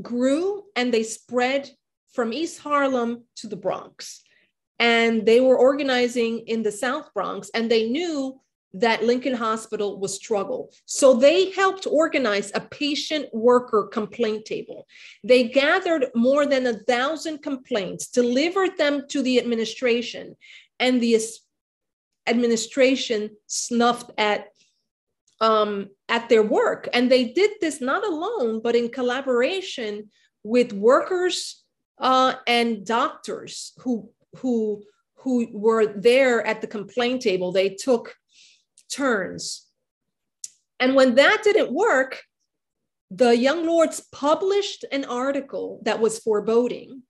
grew and they spread from East Harlem to the Bronx. And they were organizing in the South Bronx, and they knew that Lincoln Hospital was struggle. So they helped organize a patient worker complaint table. They gathered more than a thousand complaints, delivered them to the administration, and the administration snuffed at um, at their work. And they did this not alone, but in collaboration with workers uh, and doctors who who who were there at the complaint table. They took turns. And when that didn't work, the Young Lords published an article that was foreboding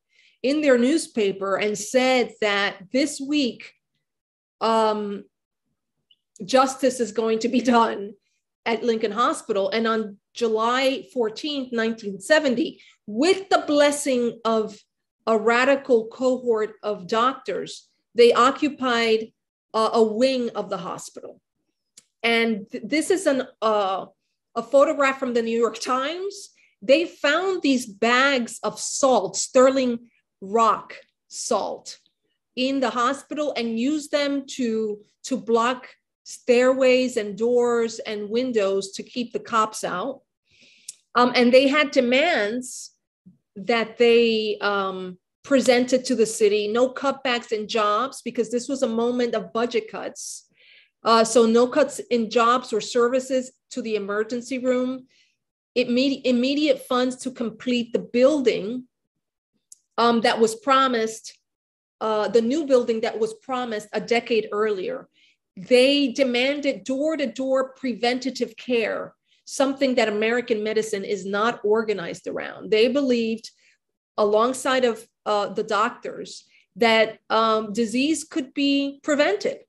in their newspaper and said that this week um, justice is going to be done at Lincoln Hospital. And on July 14th, 1970, with the blessing of a radical cohort of doctors, they occupied uh, a wing of the hospital. And th- this is an uh, a photograph from the New York Times. they found these bags of salt, sterling rock salt, in the hospital and used them to, to block stairways and doors and windows to keep the cops out. Um, and they had demands that they um, presented to the city no cutbacks in jobs because this was a moment of budget cuts. Uh, so, no cuts in jobs or services to the emergency room, immediate, immediate funds to complete the building um, that was promised, uh, the new building that was promised a decade earlier. They demanded door to door preventative care, something that American medicine is not organized around. They believed, alongside of uh, the doctors, that um, disease could be prevented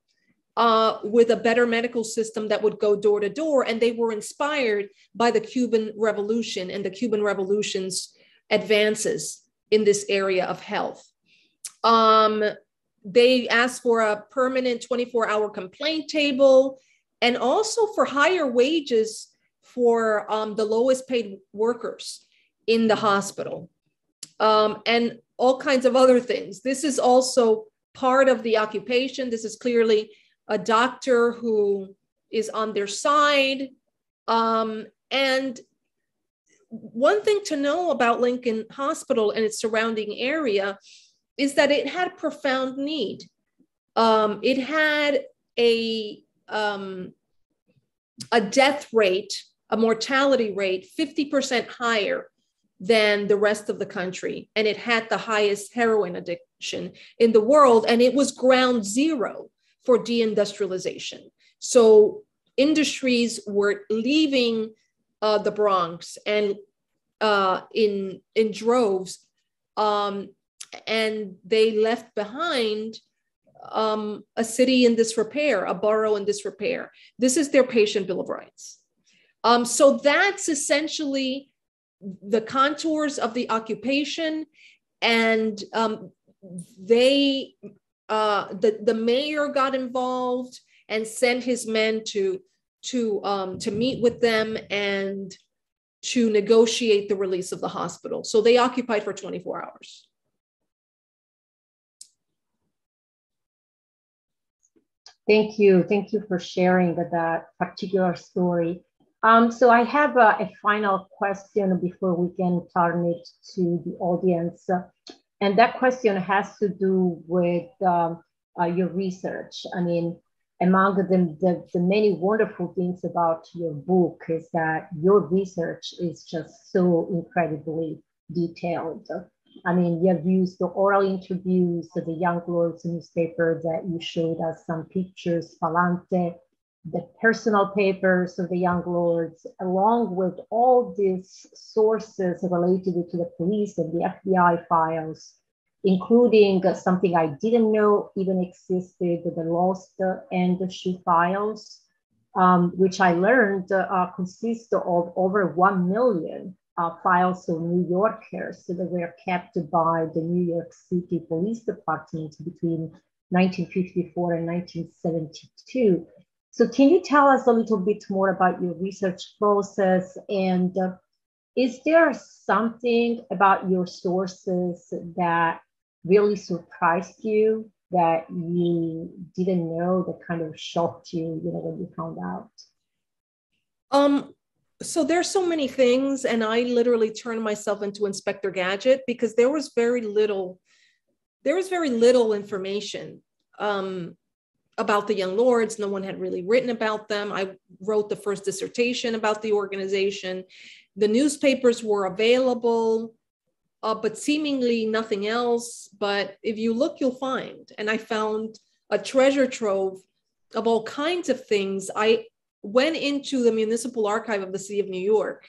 uh, with a better medical system that would go door to door. And they were inspired by the Cuban Revolution and the Cuban Revolution's advances in this area of health. Um, they asked for a permanent 24 hour complaint table and also for higher wages for um, the lowest paid workers in the hospital um, and all kinds of other things. This is also part of the occupation. This is clearly a doctor who is on their side. Um, and one thing to know about Lincoln Hospital and its surrounding area is that it had profound need. Um, it had a um, a death rate, a mortality rate 50% higher than the rest of the country, and it had the highest heroin addiction in the world, and it was ground zero for deindustrialization. So industries were leaving uh, the Bronx and uh, in in droves, um, and they left behind um, a city in disrepair, a borough in disrepair. This is their patient bill of rights. Um, so that's essentially the contours of the occupation, and um, they uh, the, the mayor got involved and sent his men to to um, to meet with them and to negotiate the release of the hospital. So they occupied for 24 hours. Thank you. Thank you for sharing that, particular story. Um, so I have a, a, final question before we can turn it to the audience. And that question has to do with um, uh, your research. I mean, among the, the, the, many wonderful things about your book is that your research is just so incredibly detailed. I mean, you have used the oral interviews of the Young Lords newspaper that you showed us some pictures, Palante, the personal papers of the Young Lords, along with all these sources related to the police and the FBI files, including something I didn't know even existed, the lost and the shoe files, um, which I learned uh, consist of over 1 million uh, files of New Yorkers that were kept by the New York City Police Department between 1954 and 1972. So can you tell us a little bit more about your research process and uh, is there something about your sources that really surprised you that you didn't know that kind of shocked you, you know, when you found out? Um, so there's so many things, and I literally turned myself into Inspector Gadget because there was very little, there was very little information. Um, about the Young Lords. No one had really written about them. I wrote the first dissertation about the organization. The newspapers were available, uh, but seemingly nothing else. But if you look, you'll find. And I found a treasure trove of all kinds of things. I went into the municipal archive of the city of New York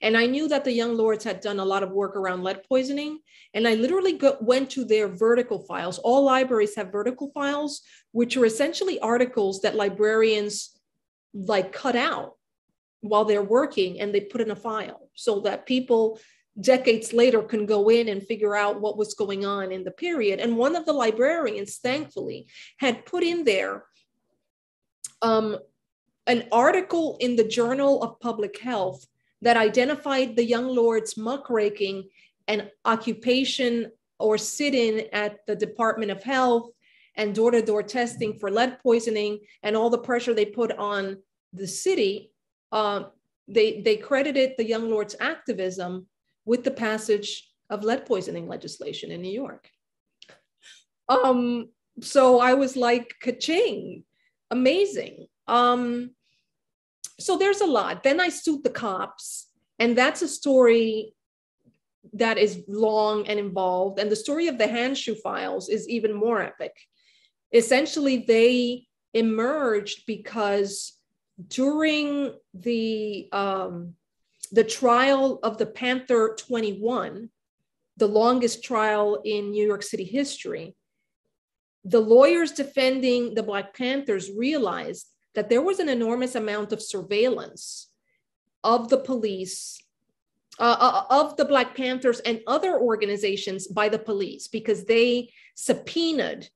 and I knew that the Young Lords had done a lot of work around lead poisoning. And I literally go, went to their vertical files. All libraries have vertical files, which are essentially articles that librarians like cut out while they're working and they put in a file so that people decades later can go in and figure out what was going on in the period. And one of the librarians, thankfully, had put in there um, an article in the Journal of Public Health that identified the young lords muckraking and occupation or sit in at the Department of Health and door to door testing for lead poisoning and all the pressure they put on the city, uh, they, they credited the Young Lords activism with the passage of lead poisoning legislation in New York. Um, so I was like, ka-ching, amazing. Um, so there's a lot. Then I sued the cops, and that's a story that is long and involved. And the story of the Handschuh files is even more epic. Essentially, they emerged because during the um, the trial of the Panther 21, the longest trial in New York City history, the lawyers defending the Black Panthers realized that there was an enormous amount of surveillance of the police, uh, uh, of the Black Panthers and other organizations by the police because they subpoenaed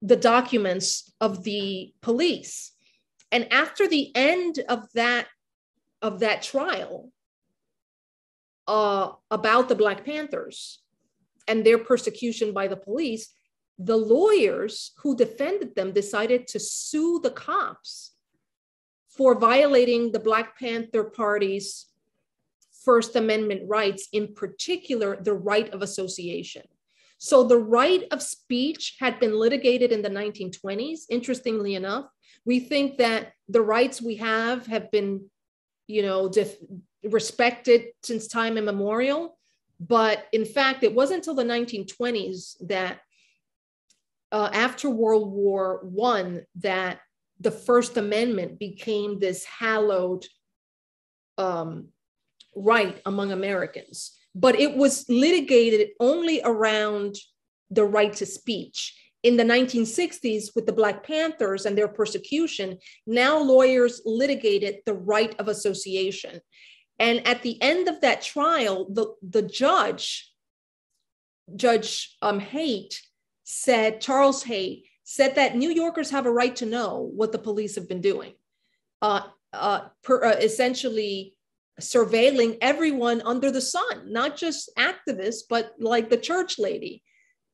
the documents of the police. And after the end of that of that trial uh, about the Black Panthers and their persecution by the police, the lawyers who defended them decided to sue the cops for violating the Black Panther Party's First Amendment rights, in particular, the right of association. So the right of speech had been litigated in the 1920s. Interestingly enough, we think that the rights we have have been, you know, def- respected since time immemorial. But in fact, it wasn't until the 1920s that uh, after World War One that the First Amendment became this hallowed um, right among Americans. But it was litigated only around the right to speech. In the 1960s, with the Black Panthers and their persecution, now lawyers litigated the right of association. And at the end of that trial, the, the judge, Judge um, Haight, said, Charles Haight, said that New Yorkers have a right to know what the police have been doing, uh, uh, per, uh, essentially surveilling everyone under the sun, not just activists, but like the church lady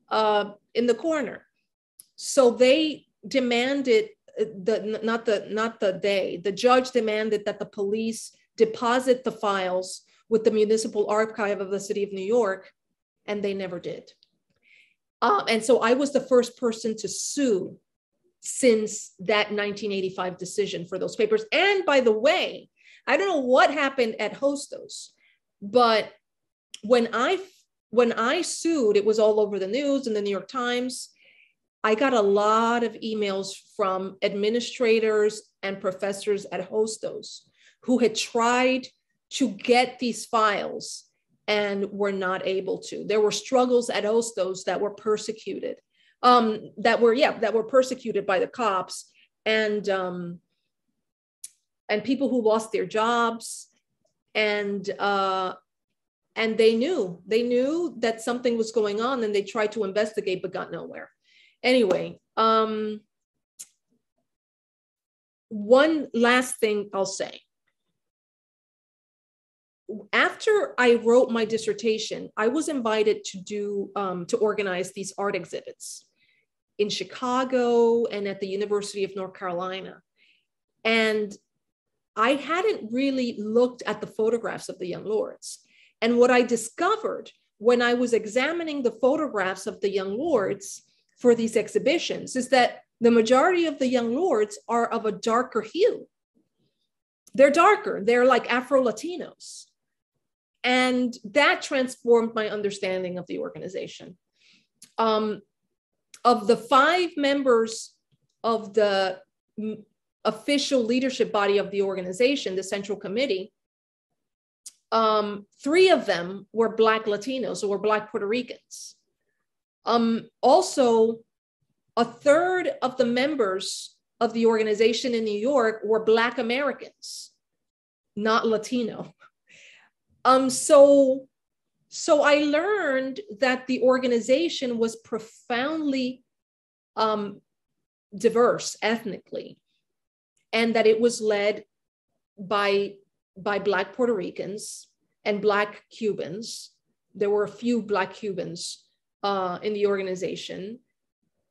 uh, in the corner. So they demanded uh, the not the not the they the judge demanded that the police deposit the files with the municipal archive of the city of New York, and they never did. Um, and so I was the first person to sue since that 1985 decision for those papers. And by the way, I don't know what happened at Hostos, but when I when I sued, it was all over the news in the New York Times. I got a lot of emails from administrators and professors at Hostos who had tried to get these files and were not able to. There were struggles at Hostos that were persecuted, um, that were yeah, that were persecuted by the cops, and um, and people who lost their jobs, and uh, and they knew they knew that something was going on, and they tried to investigate but got nowhere. Anyway, um, one last thing I'll say after I wrote my dissertation, I was invited to do um, to organize these art exhibits in Chicago and at the University of North Carolina, and I hadn't really looked at the photographs of the young lords. And what I discovered when I was examining the photographs of the young lords for these exhibitions is that the majority of the young lords are of a darker hue. They're darker, they're like Afro Latinos. And that transformed my understanding of the organization. Um, of the five members of the official leadership body of the organization, the Central Committee, um, three of them were Black Latinos or Black Puerto Ricans. Um, also, a third of the members of the organization in New York were Black Americans, not Latino. Um, so, so I learned that the organization was profoundly um, diverse ethnically, and that it was led by by Black Puerto Ricans and Black Cubans. There were a few Black Cubans uh, in the organization.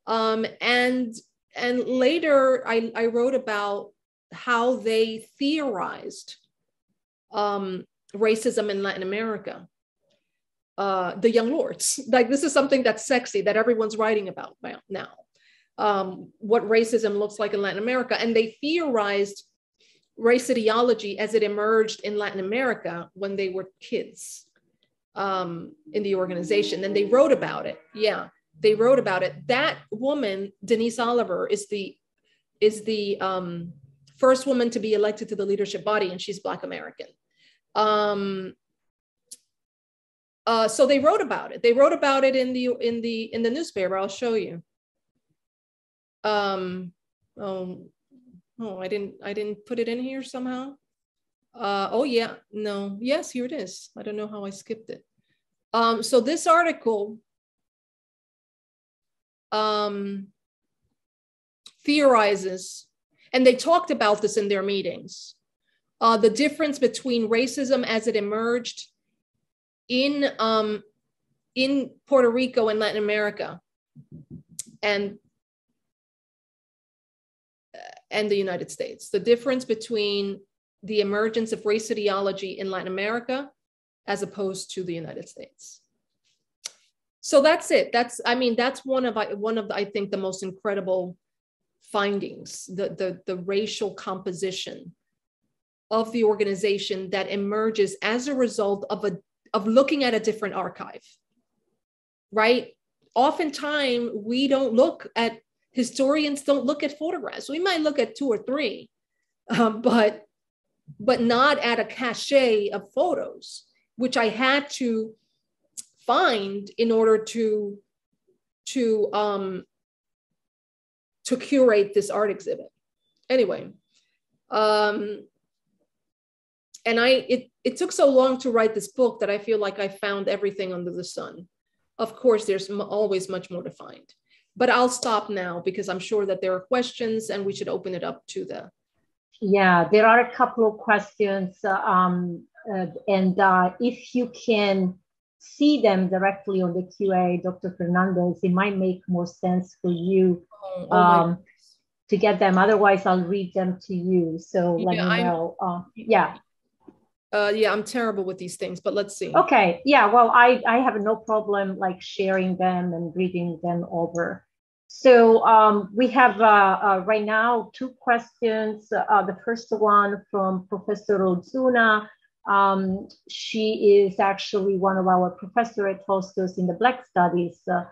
Um, and, and later, I, I wrote about how they theorized um, racism in Latin America. Uh, the young lords, like this is something that's sexy that everyone's writing about now. Um, what racism looks like in Latin America, and they theorized race ideology as it emerged in Latin America when they were kids um, in the organization, and they wrote about it. Yeah, they wrote about it. That woman, Denise Oliver, is the is the um, first woman to be elected to the leadership body, and she's Black American. Um, uh, so they wrote about it. They wrote about it in the in the in the newspaper. I'll show you. Um, oh, oh, I didn't I didn't put it in here somehow. Uh, oh yeah, no, yes, here it is. I don't know how I skipped it. Um, so this article um, theorizes, and they talked about this in their meetings, uh, the difference between racism as it emerged in, um, in Puerto Rico and Latin America and, and the United States. The difference between the emergence of race ideology in Latin America as opposed to the United States. So that's it. That's I mean that's one of one of I think the most incredible findings the, the the racial composition of the organization that emerges as a result of a of looking at a different archive right? Oftentimes we don't look at historians don't look at photographs. We might look at two or three um, but but not at a cache of photos which i had to find in order to to um to curate this art exhibit. Anyway um and I it it took so long to write this book that I feel like I found everything under the sun. Of course, there's m- always much more to find, but I'll stop now because I'm sure that there are questions and we should open it up to the. Yeah, there are a couple of questions, uh, um, uh, and uh, if you can see them directly on the QA, Dr. Fernandez, it might make more sense for you. Oh, oh um, to get them. Otherwise, I'll read them to you. So let yeah, me know. Uh, yeah uh yeah i'm terrible with these things but let's see. Okay yeah well i i have no problem like sharing them and reading them over. So um, we have uh, uh, right now two questions. Uh, the first one from professor Ozuna. Um, she is actually one of our professor at Hostos in the black studies uh,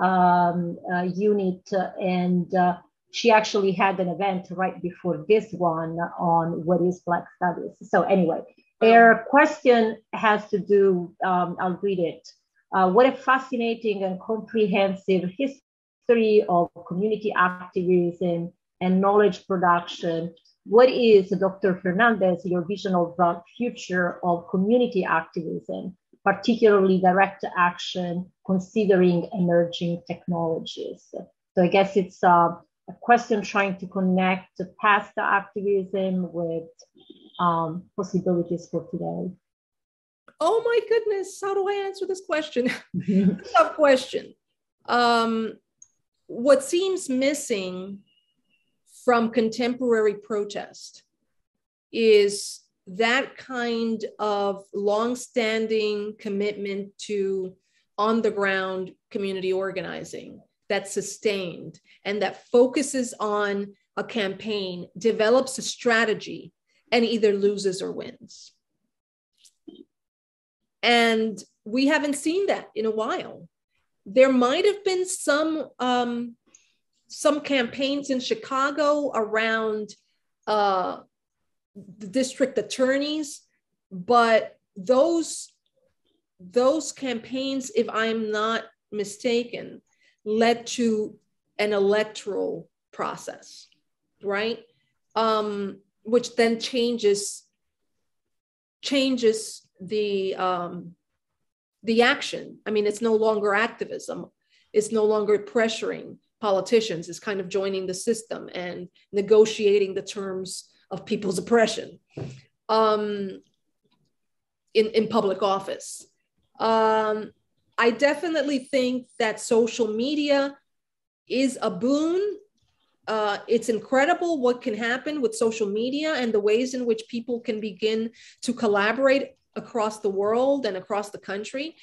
um, uh, unit and uh, she actually had an event right before this one on what is black studies. So anyway their question has to do, um, I'll read it. Uh, what a fascinating and comprehensive history of community activism and knowledge production. What is, Dr. Fernandez, your vision of the future of community activism, particularly direct action, considering emerging technologies? So I guess it's uh, a question trying to connect past activism with um, possibilities for today? Oh my goodness, how do I answer this question? Tough question. Um, what seems missing from contemporary protest is that kind of long-standing commitment to on the ground community organizing that's sustained and that focuses on a campaign develops a strategy and either loses or wins. And we haven't seen that in a while. There might have been some um, some campaigns in Chicago around uh, the district attorneys, but those those campaigns, if I'm not mistaken, led to an electoral process, right? Um, which then changes changes the um, the action. I mean, it's no longer activism. It's no longer pressuring politicians. It's kind of joining the system and negotiating the terms of people's oppression. um, in, in public office. Um, I definitely think that social media is a boon. Uh, it's incredible what can happen with social media and the ways in which people can begin to collaborate across the world and across the country.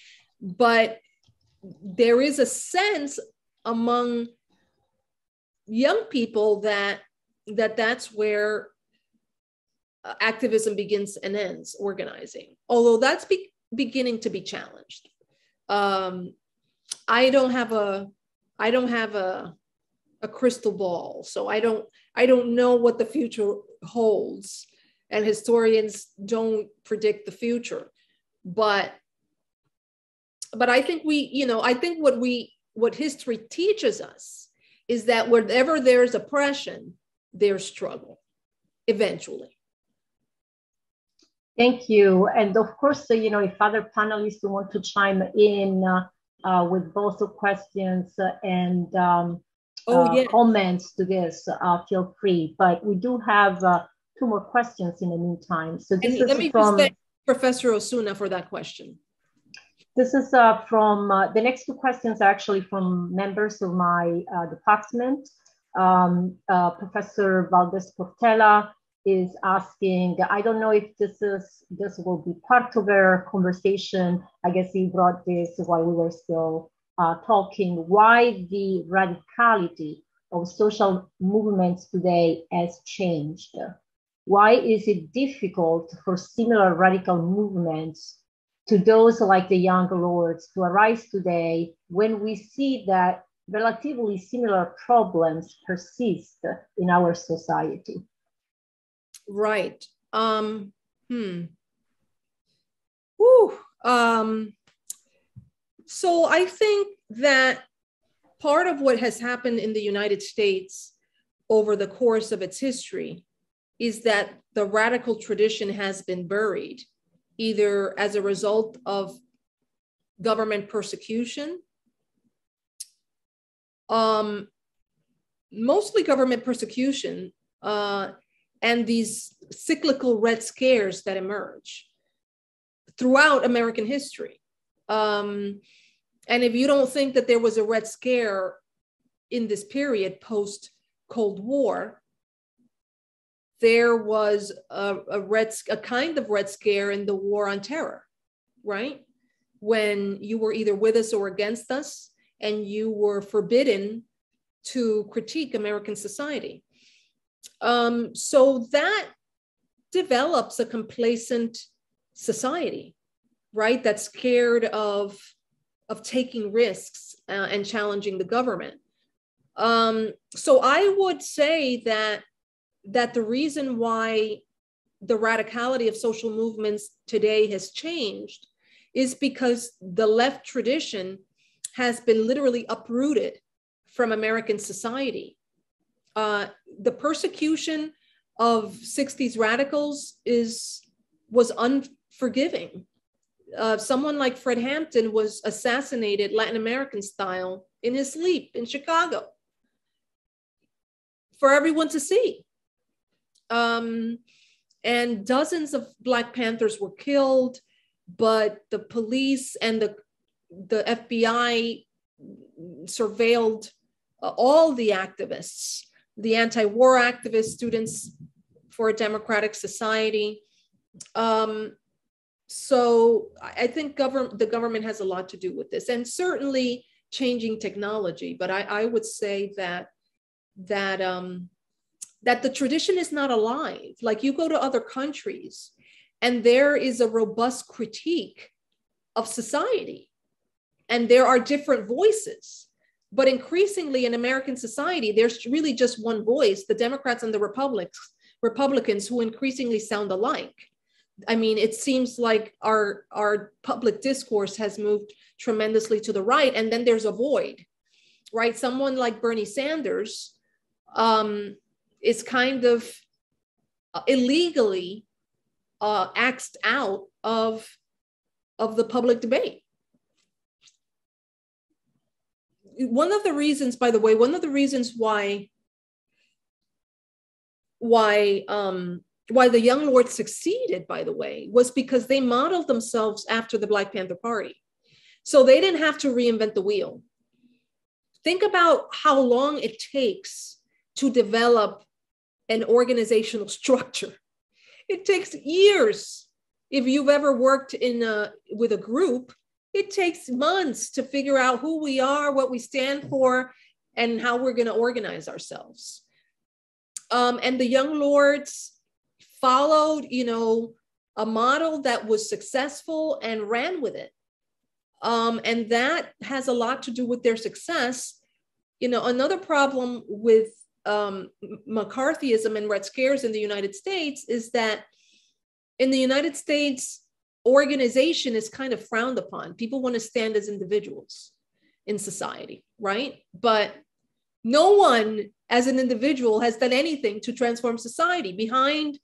But there is a sense among young people that that that's where uh, activism begins and ends organizing although that's be- beginning to be challenged um, i don't have a i don't have a a crystal ball. So i don't i don't know what the future holds. And historians don't predict the future. But but i think we you know i think what we what history teaches us is that wherever there's oppression there's struggle eventually. Thank you. And of course, uh, you know, if other panelists want to chime in uh, uh, with both questions and um, oh, yeah. comments to this, uh, feel free. But we do have uh, two more questions in the meantime. So this and is let me from Professor Osuna for that question. This is uh, from the next two questions are actually from members of my department. Um, Professor Valdez Portela is asking, I don't know if this is this will be part of our conversation. I guess he brought this while we were still uh, talking, why the radicality of social movements today has changed. Why is it difficult for similar radical movements to those like the Young Lords to arise today when we see that relatively similar problems persist in our society? Right. Um, hmm. Whew. Um, so I think that part of what has happened in the United States over the course of its history is that the radical tradition has been buried, either as a result of government persecution, um, mostly government persecution, uh, and these cyclical red scares that emerge throughout American history. Um, and if you don't think that there was a red scare in this period post Cold War, there was a, a red a kind of red scare in the war on terror, right? When you were either with us or against us, and you were forbidden to critique American society. Um, so that develops a complacent society, right? That's scared of, of taking risks uh, and challenging the government. Um, so I would say that that the reason why the radicality of social movements today has changed is because the left tradition has been literally uprooted from American society. Uh, the persecution of 60s radicals is was unforgiving. Uh, someone like Fred Hampton was assassinated Latin American style in his sleep in Chicago for everyone to see. Um, and dozens of Black Panthers were killed, but the police and the, the FBI surveilled uh, all the activists the anti-war activist students for a democratic society um, so i think government the government has a lot to do with this and certainly changing technology but i, I would say that that um, that the tradition is not alive like you go to other countries and there is a robust critique of society and there are different voices but increasingly in American society, there's really just one voice, the Democrats and the Republicans, Republicans who increasingly sound alike. I mean, it seems like our, our public discourse has moved tremendously to the right, and then there's a void, right? Someone like Bernie Sanders um, is kind of uh, illegally uh, axed out of, of the public debate one of the reasons, by the way, one of the reasons why why um, why the Young Lords succeeded, by the way, was because they modeled themselves after the Black Panther Party. So they didn't have to reinvent the wheel. Think about how long it takes to develop an organizational structure. It takes years. If you've ever worked in a, with a group, it takes months to figure out who we are, what we stand for, and how we're going to organize ourselves. Um, and the Young Lords followed, you know, a model that was successful and ran with it. Um, and that has a lot to do with their success. You know, another problem with um, McCarthyism and Red Scares in the United States is that in the United States, organization is kind of frowned upon. People want to stand as individuals in society, right? But no one as an individual has done anything to transform society. Behind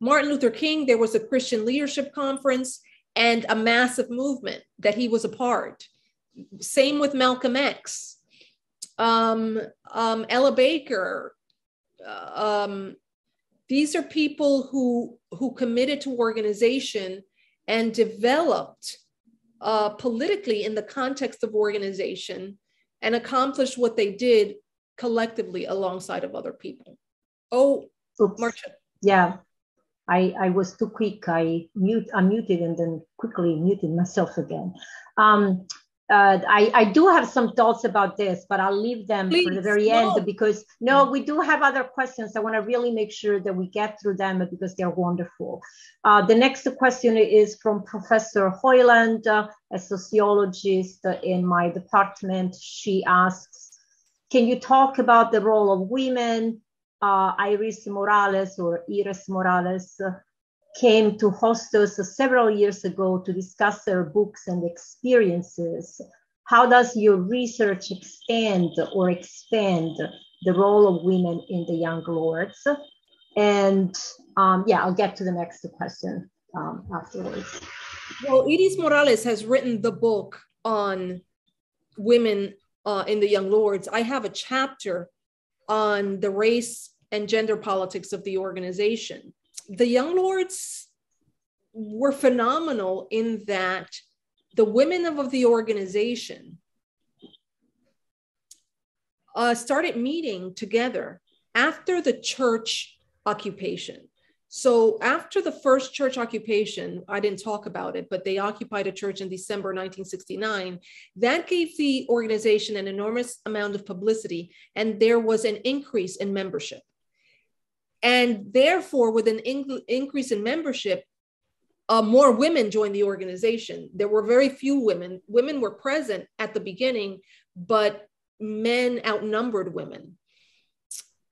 Martin Luther King, there was a Christian leadership conference and a massive movement that he was a part. Same with Malcolm X, um, um, Ella Baker. Uh, um, these are people who who committed to organization and developed uh, politically in the context of organization and accomplished what they did collectively alongside of other people. Oh, Oops. Marcia. Yeah, I, I was too quick. I mute, unmuted and then quickly muted myself again. Um, uh, I, I do have some thoughts about this, but I'll leave them Please, for the very no. end because no, we do have other questions. I want to really make sure that we get through them because they're wonderful. Uh, the next question is from Professor Hoyland, uh, a sociologist in my department. She asks, can you talk about the role of women uh, Iris Morales or Iris Morales uh, came to Hostos several years ago to discuss her books and experiences. How does your research extend or expand the role of women in the Young Lords? And um, yeah, I'll get to the next question um, afterwards. Well, Iris Morales has written the book on women uh, in the Young Lords. I have a chapter on the race and gender politics of the organization. The Young Lords were phenomenal in that the women of the organization uh, started meeting together after the church occupation. So after the first church occupation, I didn't talk about it, but they occupied a church in December 1969. That gave the organization an enormous amount of publicity, and there was an increase in membership. And therefore, with an in- increase in membership, uh, more women joined the organization. There were very few women. Women were present at the beginning, but men outnumbered women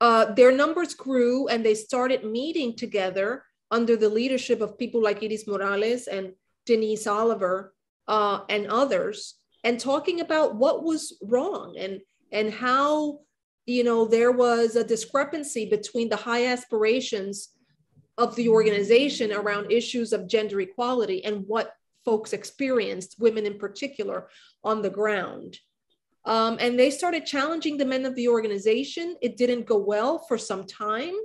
uh, their numbers grew and they started meeting together under the leadership of people like Iris Morales and Denise Oliver uh, and others, and talking about what was wrong and and how you know there was a discrepancy between the high aspirations of the organization around issues of gender equality and what folks experienced, women in particular, on the ground. Um, and they started challenging the men of the organization. It didn't go well for some time.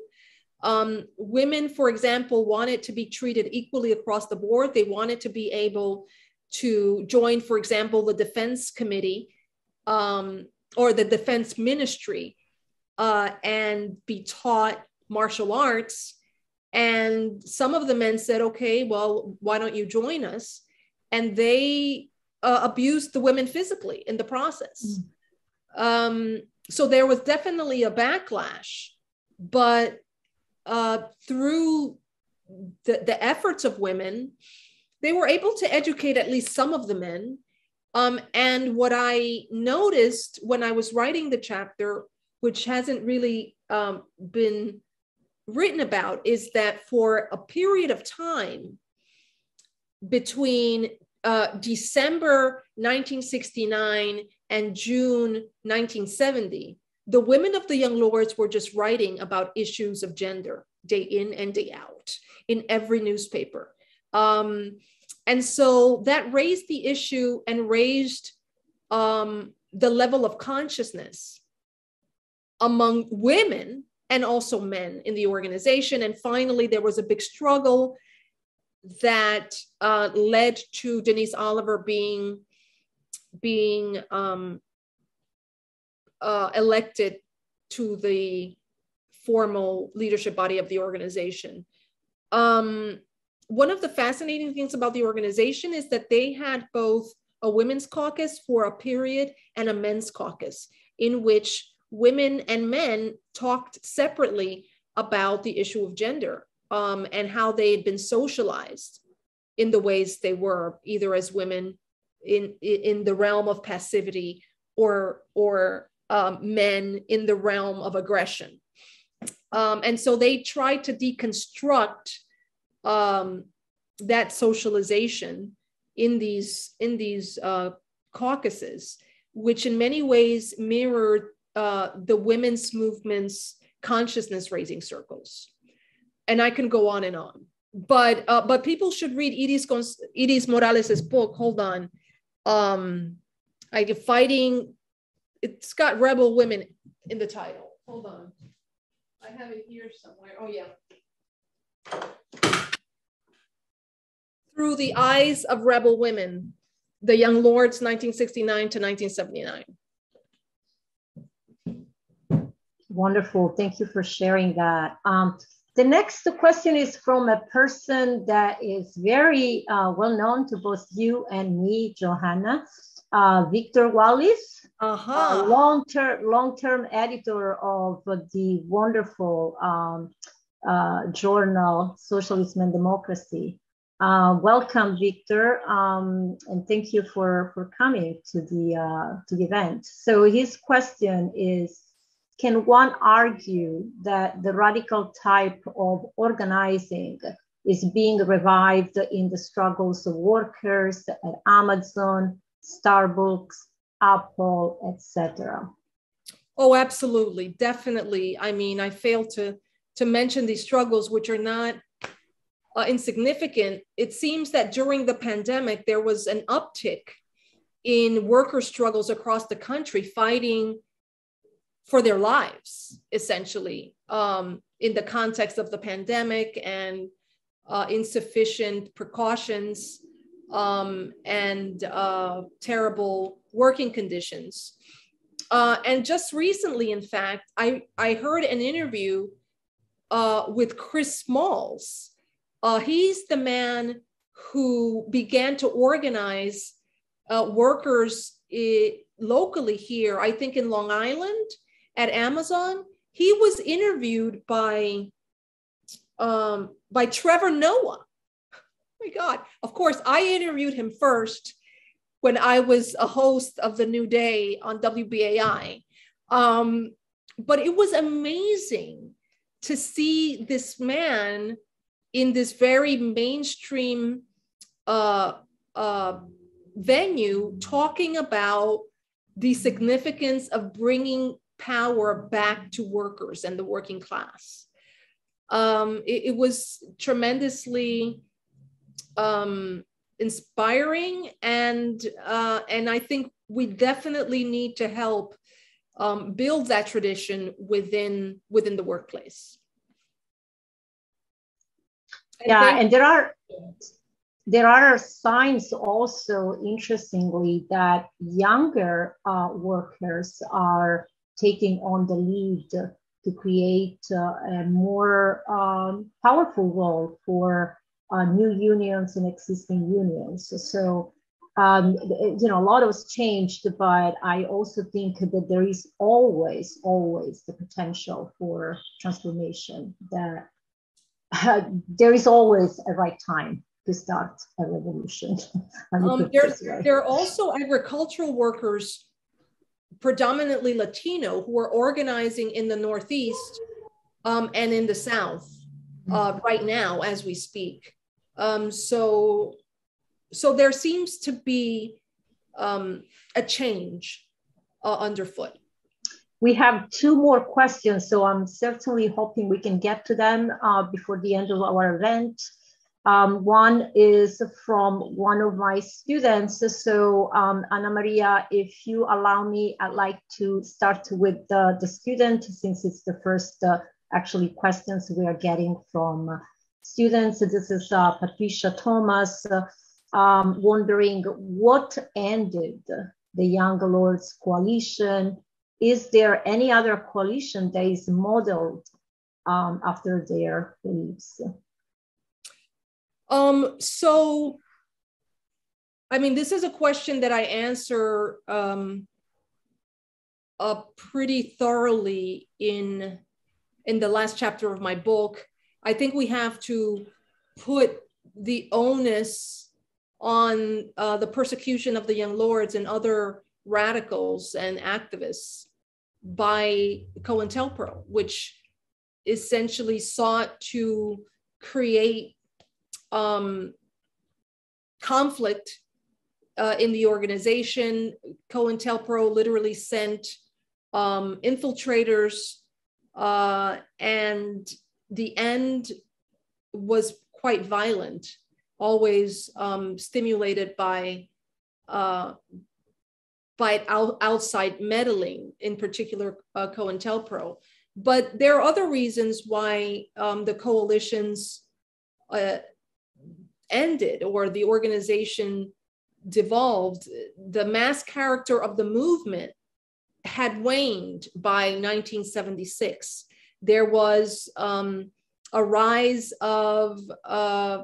Um, women, for example, wanted to be treated equally across the board. They wanted to be able to join, for example, the defense committee um, or the defense ministry uh, and be taught martial arts. And some of the men said, okay, well, why don't you join us? And they uh, abused the women physically in the process. Mm. Um, so there was definitely a backlash, but uh, through the, the efforts of women, they were able to educate at least some of the men. Um, and what I noticed when I was writing the chapter, which hasn't really um, been written about, is that for a period of time between uh, December 1969 and June 1970, the women of the Young Lords were just writing about issues of gender day in and day out in every newspaper. Um, and so that raised the issue and raised um, the level of consciousness among women and also men in the organization. And finally, there was a big struggle that uh, led to Denise Oliver being being um, uh, elected to the formal leadership body of the organization. Um, one of the fascinating things about the organization is that they had both a women's caucus for a period and a men's caucus in which women and men talked separately about the issue of gender um, and how they had been socialized in the ways they were, either as women in, in the realm of passivity or, or um, men in the realm of aggression. Um, and so they tried to deconstruct um, that socialization in these in these uh, caucuses, which in many ways mirrored uh, the women's movement's consciousness raising circles. And I can go on and on. But uh, but people should read Iris, Iris Morales's book. Hold on, um, I fighting. It's got rebel women in the title. Hold on, I have it here somewhere. Oh yeah. Through the eyes of rebel women, the Young Lords, 1969 to 1979. Wonderful. Thank you for sharing that. Um, the next question is from a person that is very uh, well known to both you and me, Johanna, uh, Victor Wallis, uh-huh. uh, long-term long-term editor of the wonderful um, uh, journal Socialism and Democracy. Uh, welcome, Victor, um, and thank you for for coming to the uh, to the event. So his question is can one argue that the radical type of organizing is being revived in the struggles of workers at Amazon, Starbucks, Apple, etc.? Oh, absolutely, definitely. I mean, I failed to to mention these struggles, which are not uh, insignificant. It seems that during the pandemic, there was an uptick in worker struggles across the country fighting for their lives, essentially, um, in the context of the pandemic and uh, insufficient precautions um, and uh, terrible working conditions. Uh, and just recently, in fact, I, I heard an interview uh, with Chris Smalls. Uh, he's the man who began to organize uh, workers eh, locally here, I think in Long Island, at Amazon, he was interviewed by um, by Trevor Noah. Oh my God! Of course, I interviewed him first when I was a host of the New Day on WBAI. Um, but it was amazing to see this man in this very mainstream uh, uh, venue talking about the significance of bringing power back to workers and the working class. Um, it, it, was tremendously um, inspiring, and uh, and I think we definitely need to help um, build that tradition within within the workplace. yeah, and there are there are signs also interestingly that younger uh, workers are taking on the lead to create uh, a more um, powerful role for uh, new unions and existing unions. So, um, you know, a lot has changed, but I also think that there is always, always the potential for transformation. That uh, there is always a right time to start a revolution. um, there, there are also agricultural workers predominantly Latino who are organizing in the Northeast um, and in the South uh, right now as we speak. Um, so, so there seems to be um, a change uh, underfoot. We have two more questions, so I'm certainly hoping we can get to them uh, before the end of our event. Um, one is from one of my students. So um, Ana Maria, if you allow me, I'd like to start with the, student since it's the first uh, actually questions we are getting from students. This is uh, Patricia Thomas uh, um, wondering what ended the Young Lords Coalition. Is there any other coalition that is modeled um, after their beliefs? Um, so, I mean, this is a question that I answer um, uh, pretty thoroughly in in the last chapter of my book. I think we have to put the onus on uh, the persecution of the young lords and other radicals and activists by COINTELPRO, which essentially sought to create um, conflict uh, in the organization. COINTELPRO literally sent um, infiltrators, uh, and the end was quite violent, always um, stimulated by uh, by out, outside meddling, in particular uh, COINTELPRO. But there are other reasons why um, the coalitions uh, ended or the organization devolved. The mass character of the movement had waned by 1976. There was um, a rise of uh,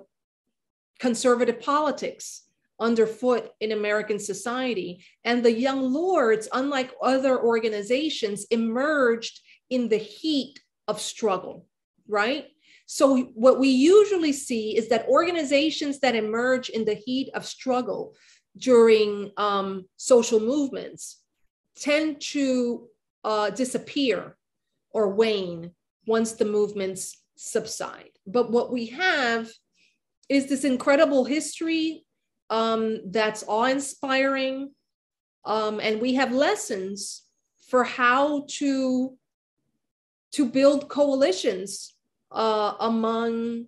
conservative politics underfoot in American society. And the Young Lords, unlike other organizations, emerged in the heat of struggle, right? So, what we usually see is that organizations that emerge in the heat of struggle during um, social movements tend to uh, disappear or wane once the movements subside. But what we have is this incredible history um, that's awe inspiring. Um, and we have lessons for how to, to build coalitions uh, among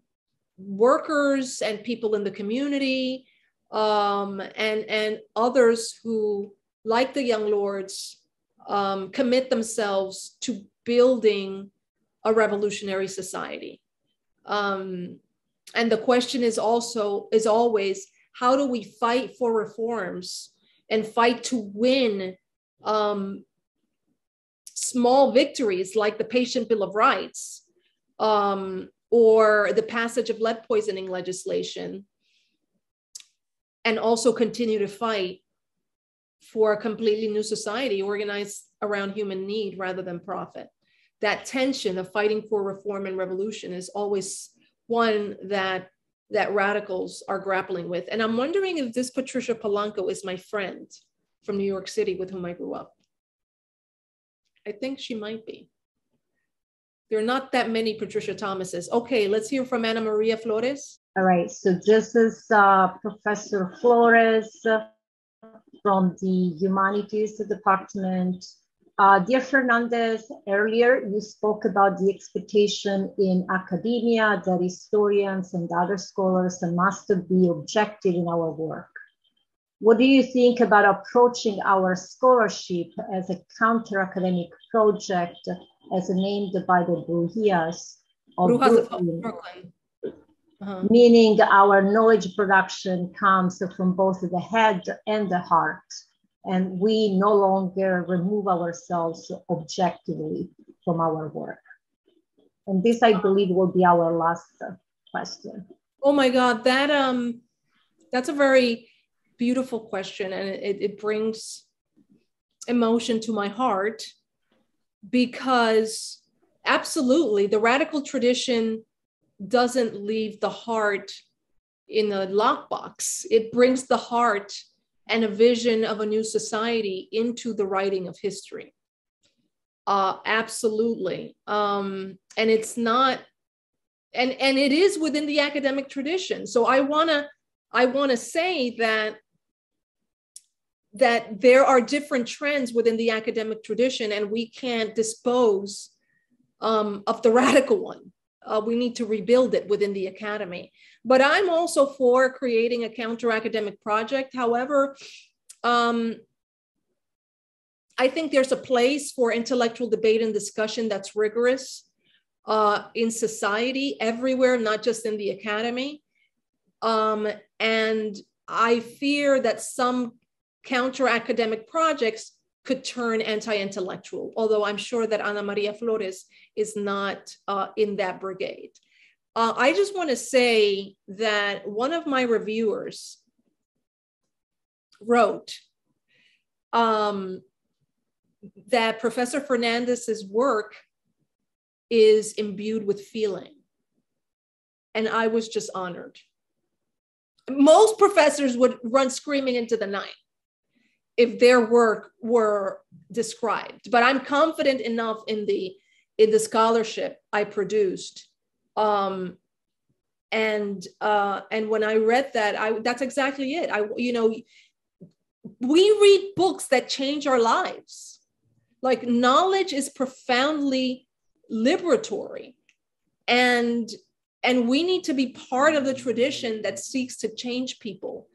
workers and people in the community um, and, and others who, like the Young Lords, um, commit themselves to building a revolutionary society. Um, and the question is also is always how do we fight for reforms and fight to win um, small victories like the patient bill of rights um, or the passage of lead poisoning legislation and also continue to fight for a completely new society organized around human need rather than profit. That tension of fighting for reform and revolution is always one that that radicals are grappling with. And I'm wondering if this Patricia Polanco is my friend from New York City with whom I grew up. I think she might be. There are not that many Patricia Thomases. Okay, let's hear from Ana Maria Flores. All right, so this is uh, Professor Flores from the Humanities Department. Uh, dear Fernandez, earlier you spoke about the expectation in academia that historians and other scholars must be objective in our work. What do you think about approaching our scholarship as a counter academic project as named by the Brujas of Brujas Brooklyn? Brooklyn. Uh-huh. Meaning our knowledge production comes from both the head and the heart. And we no longer remove ourselves objectively from our work. And this, I believe, will be our last question. Oh my God, that um, that's a very beautiful question, and it, it brings emotion to my heart because absolutely the radical tradition doesn't leave the heart in a lockbox. It brings the heart and a vision of a new society into the writing of history. Uh, absolutely. Um, and it's not, and, and it is within the academic tradition. So I wanna, I wanna say that that there are different trends within the academic tradition and we can't dispose um, of the radical one. Uh, we need to rebuild it within the academy. But I'm also for creating a counter academic project. However, um, I think there's a place for intellectual debate and discussion that's rigorous. uh, in society everywhere, not just in the academy. Um, and I fear that some counter academic projects could turn anti-intellectual, although I'm sure that Ana Maria Flores is not uh, in that brigade. Uh, I just want to say that one of my reviewers wrote um, that Professor Fernandez's work is imbued with feeling. And I was just honored. Most professors would run screaming into the night if their work were described but i'm confident enough in the in the scholarship i produced. Um and uh and when i read that i that's exactly it. I you know we read books that change our lives. Like knowledge is profoundly liberatory. And and we need to be part of the tradition that seeks to change people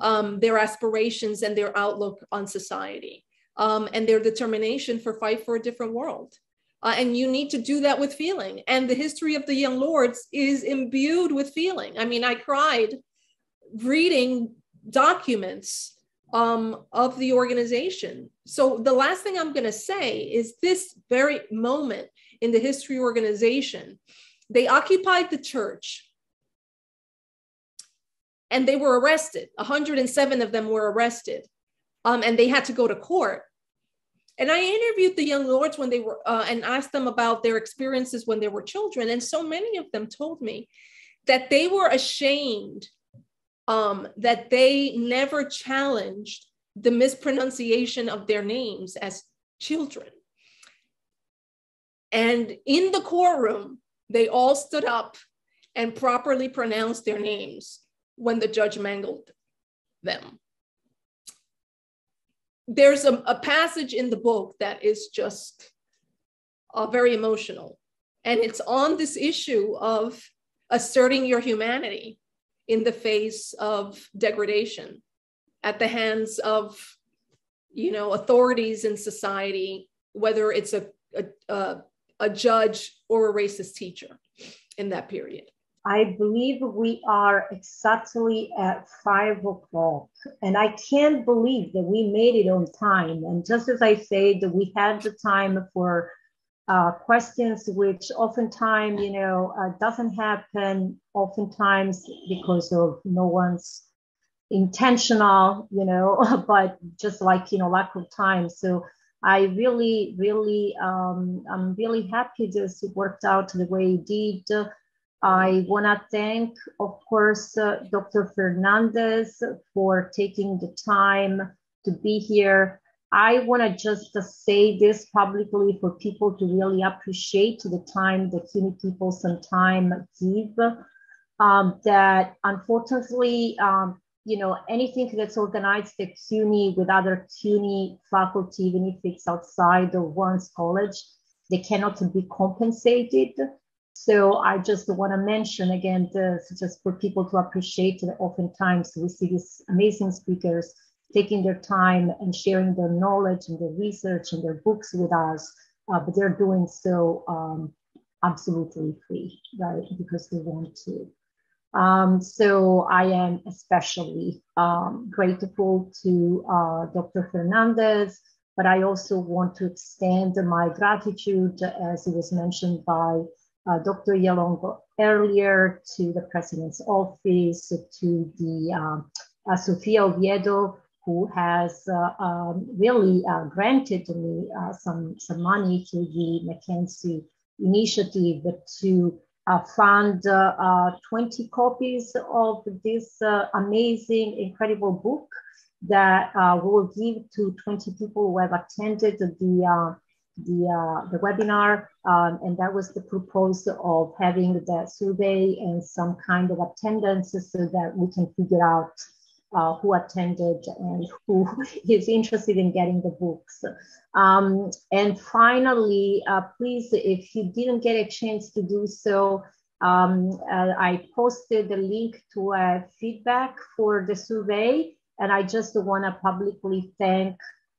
um, their aspirations and their outlook on society um, and their determination for fight for a different world. Uh, and you need to do that with feeling. And the history of the young lords is imbued with feeling. I mean i cried reading documents um, of the organization. So the last thing i'm going to say is this very moment in the history organization they occupied the church and they were arrested. 107 of them were arrested um, and they had to go to court. And I interviewed the young lords when they were uh, and asked them about their experiences when they were children. And so many of them told me that they were ashamed um, that they never challenged the mispronunciation of their names as children. And in the courtroom, they all stood up and properly pronounced their names when the judge mangled them. There's a, a passage in the book that is just uh, very emotional. And it's on this issue of asserting your humanity in the face of degradation at the hands of you know authorities in society whether it's a, a, a a judge or a racist teacher in that period? I believe we are exactly at five o'clock, and I can't believe that we made it on time. And just as I said, that we had the time for uh, questions, which oftentimes, you know, uh, doesn't happen. Oftentimes because of no one's intentional, you know, but just like you know, lack of time. So I really, really, um, I'm really happy this worked out the way it did. I want to thank, of course, uh, Dr. Fernandez for taking the time to be here. I want to just uh, say this publicly for people to really appreciate the time that CUNY people sometimes give. Um, that unfortunately, um, you know, anything that's organized at CUNY with other CUNY faculty, even if it's outside of one's college, they cannot be compensated. So I just want to mention again, this, just for people to appreciate that oftentimes we see these amazing speakers taking their time and sharing their knowledge and their research and their books with us, uh, but they're doing so um, absolutely free, right? Because they want to. Um, so I am especially um, grateful to uh, Dr. Fernandez, but I also want to extend my gratitude, as it was mentioned by uh, Dr. Ialongo earlier, to the President's office, to the um, uh, Sofia Oviedo, who has uh, um, really uh, granted me uh, some, some money to the MacKenzie initiative to uh, found uh, uh, 20 copies of this uh, amazing, incredible book that we will give to 20 people who have attended the, uh, the, the webinar. Um, and that was the proposal of having the survey and some kind of attendance so that we can figure out uh, who attended and who is interested in getting the books. Um, and finally, uh, please, if you didn't get a chance to do so, um, uh, I posted the link to a feedback for the survey. And I just want to publicly thank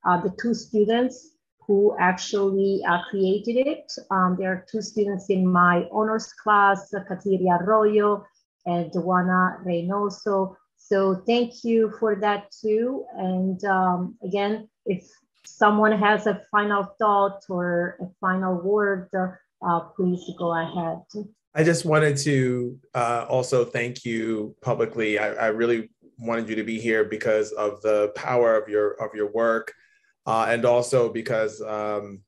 uh, the two students who actually uh, created it. Um, there are two students in my honors class, Katiria Arroyo and Juana Reynoso. So thank you for that too. And um, again, if someone has a final thought or a final word, uh, please go ahead. I just wanted to uh, also thank you publicly. I, I, really wanted you to be here because of the power of your of your work, uh, and also because um,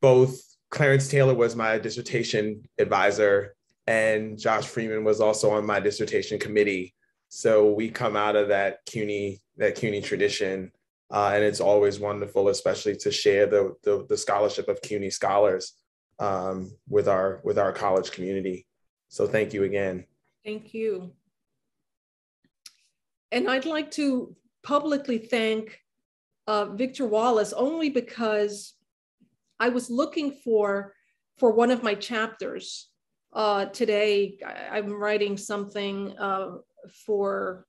both Clarence Taylor was my dissertation advisor, and Josh Freeman was also on my dissertation committee. So we come out of that CUNY that CUNY tradition, uh, and it's always wonderful, especially to share the, the, the scholarship of CUNY scholars um, with our with our college community. So thank you again. Thank you. And I'd like to publicly thank uh, Victor Wallis only because I was looking for for one of my chapters uh, today. I'm writing something uh, for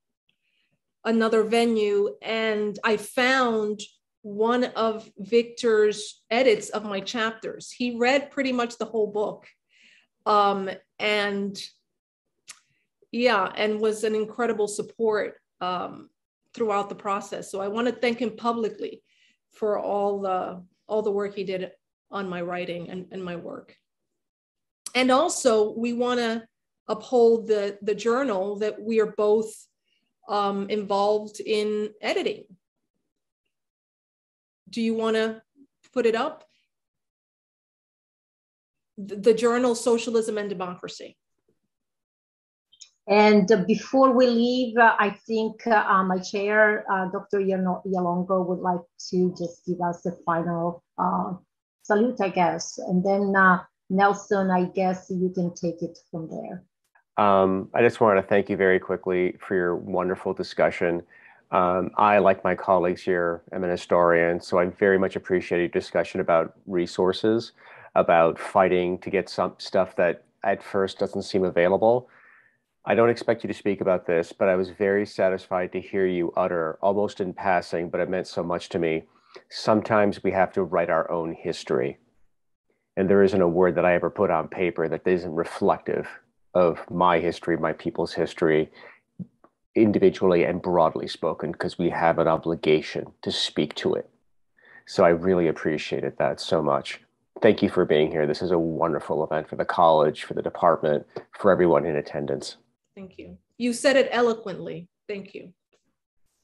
another venue, and I found one of Victor's edits of my chapters. He read pretty much the whole book. Um, and yeah, and was an incredible support um, throughout the process. So I want to thank him publicly for all the all the work he did on my writing and, and my work. And also, we want to uphold the the journal that we are both um, involved in editing do you want to put it up? The, the journal Socialism and Democracy. And uh, before we leave, uh, I think uh, my chair, uh, Dr. Ialongo, would like to just give us the final uh, salute, I guess. And then uh, Nelson, I guess you can take it from there. Um, I just want to thank you very quickly for your wonderful discussion. Um, I, like my colleagues here, am an historian, so I very much appreciate your discussion about resources, about fighting to get some stuff that at first doesn't seem available. I don't expect you to speak about this, but I was very satisfied to hear you utter, almost in passing, but it meant so much to me. Sometimes we have to write our own history. And there isn't a word that I ever put on paper that isn't reflective of my history, my people's history, individually and broadly spoken because we have an obligation to speak to it. So I really appreciated that so much. Thank you for being here. This is a wonderful event for the college, for the department, for everyone in attendance. Thank you. You said it eloquently. Thank you.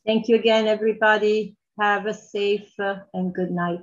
Thank you again, everybody. Have a safe uh, and good night.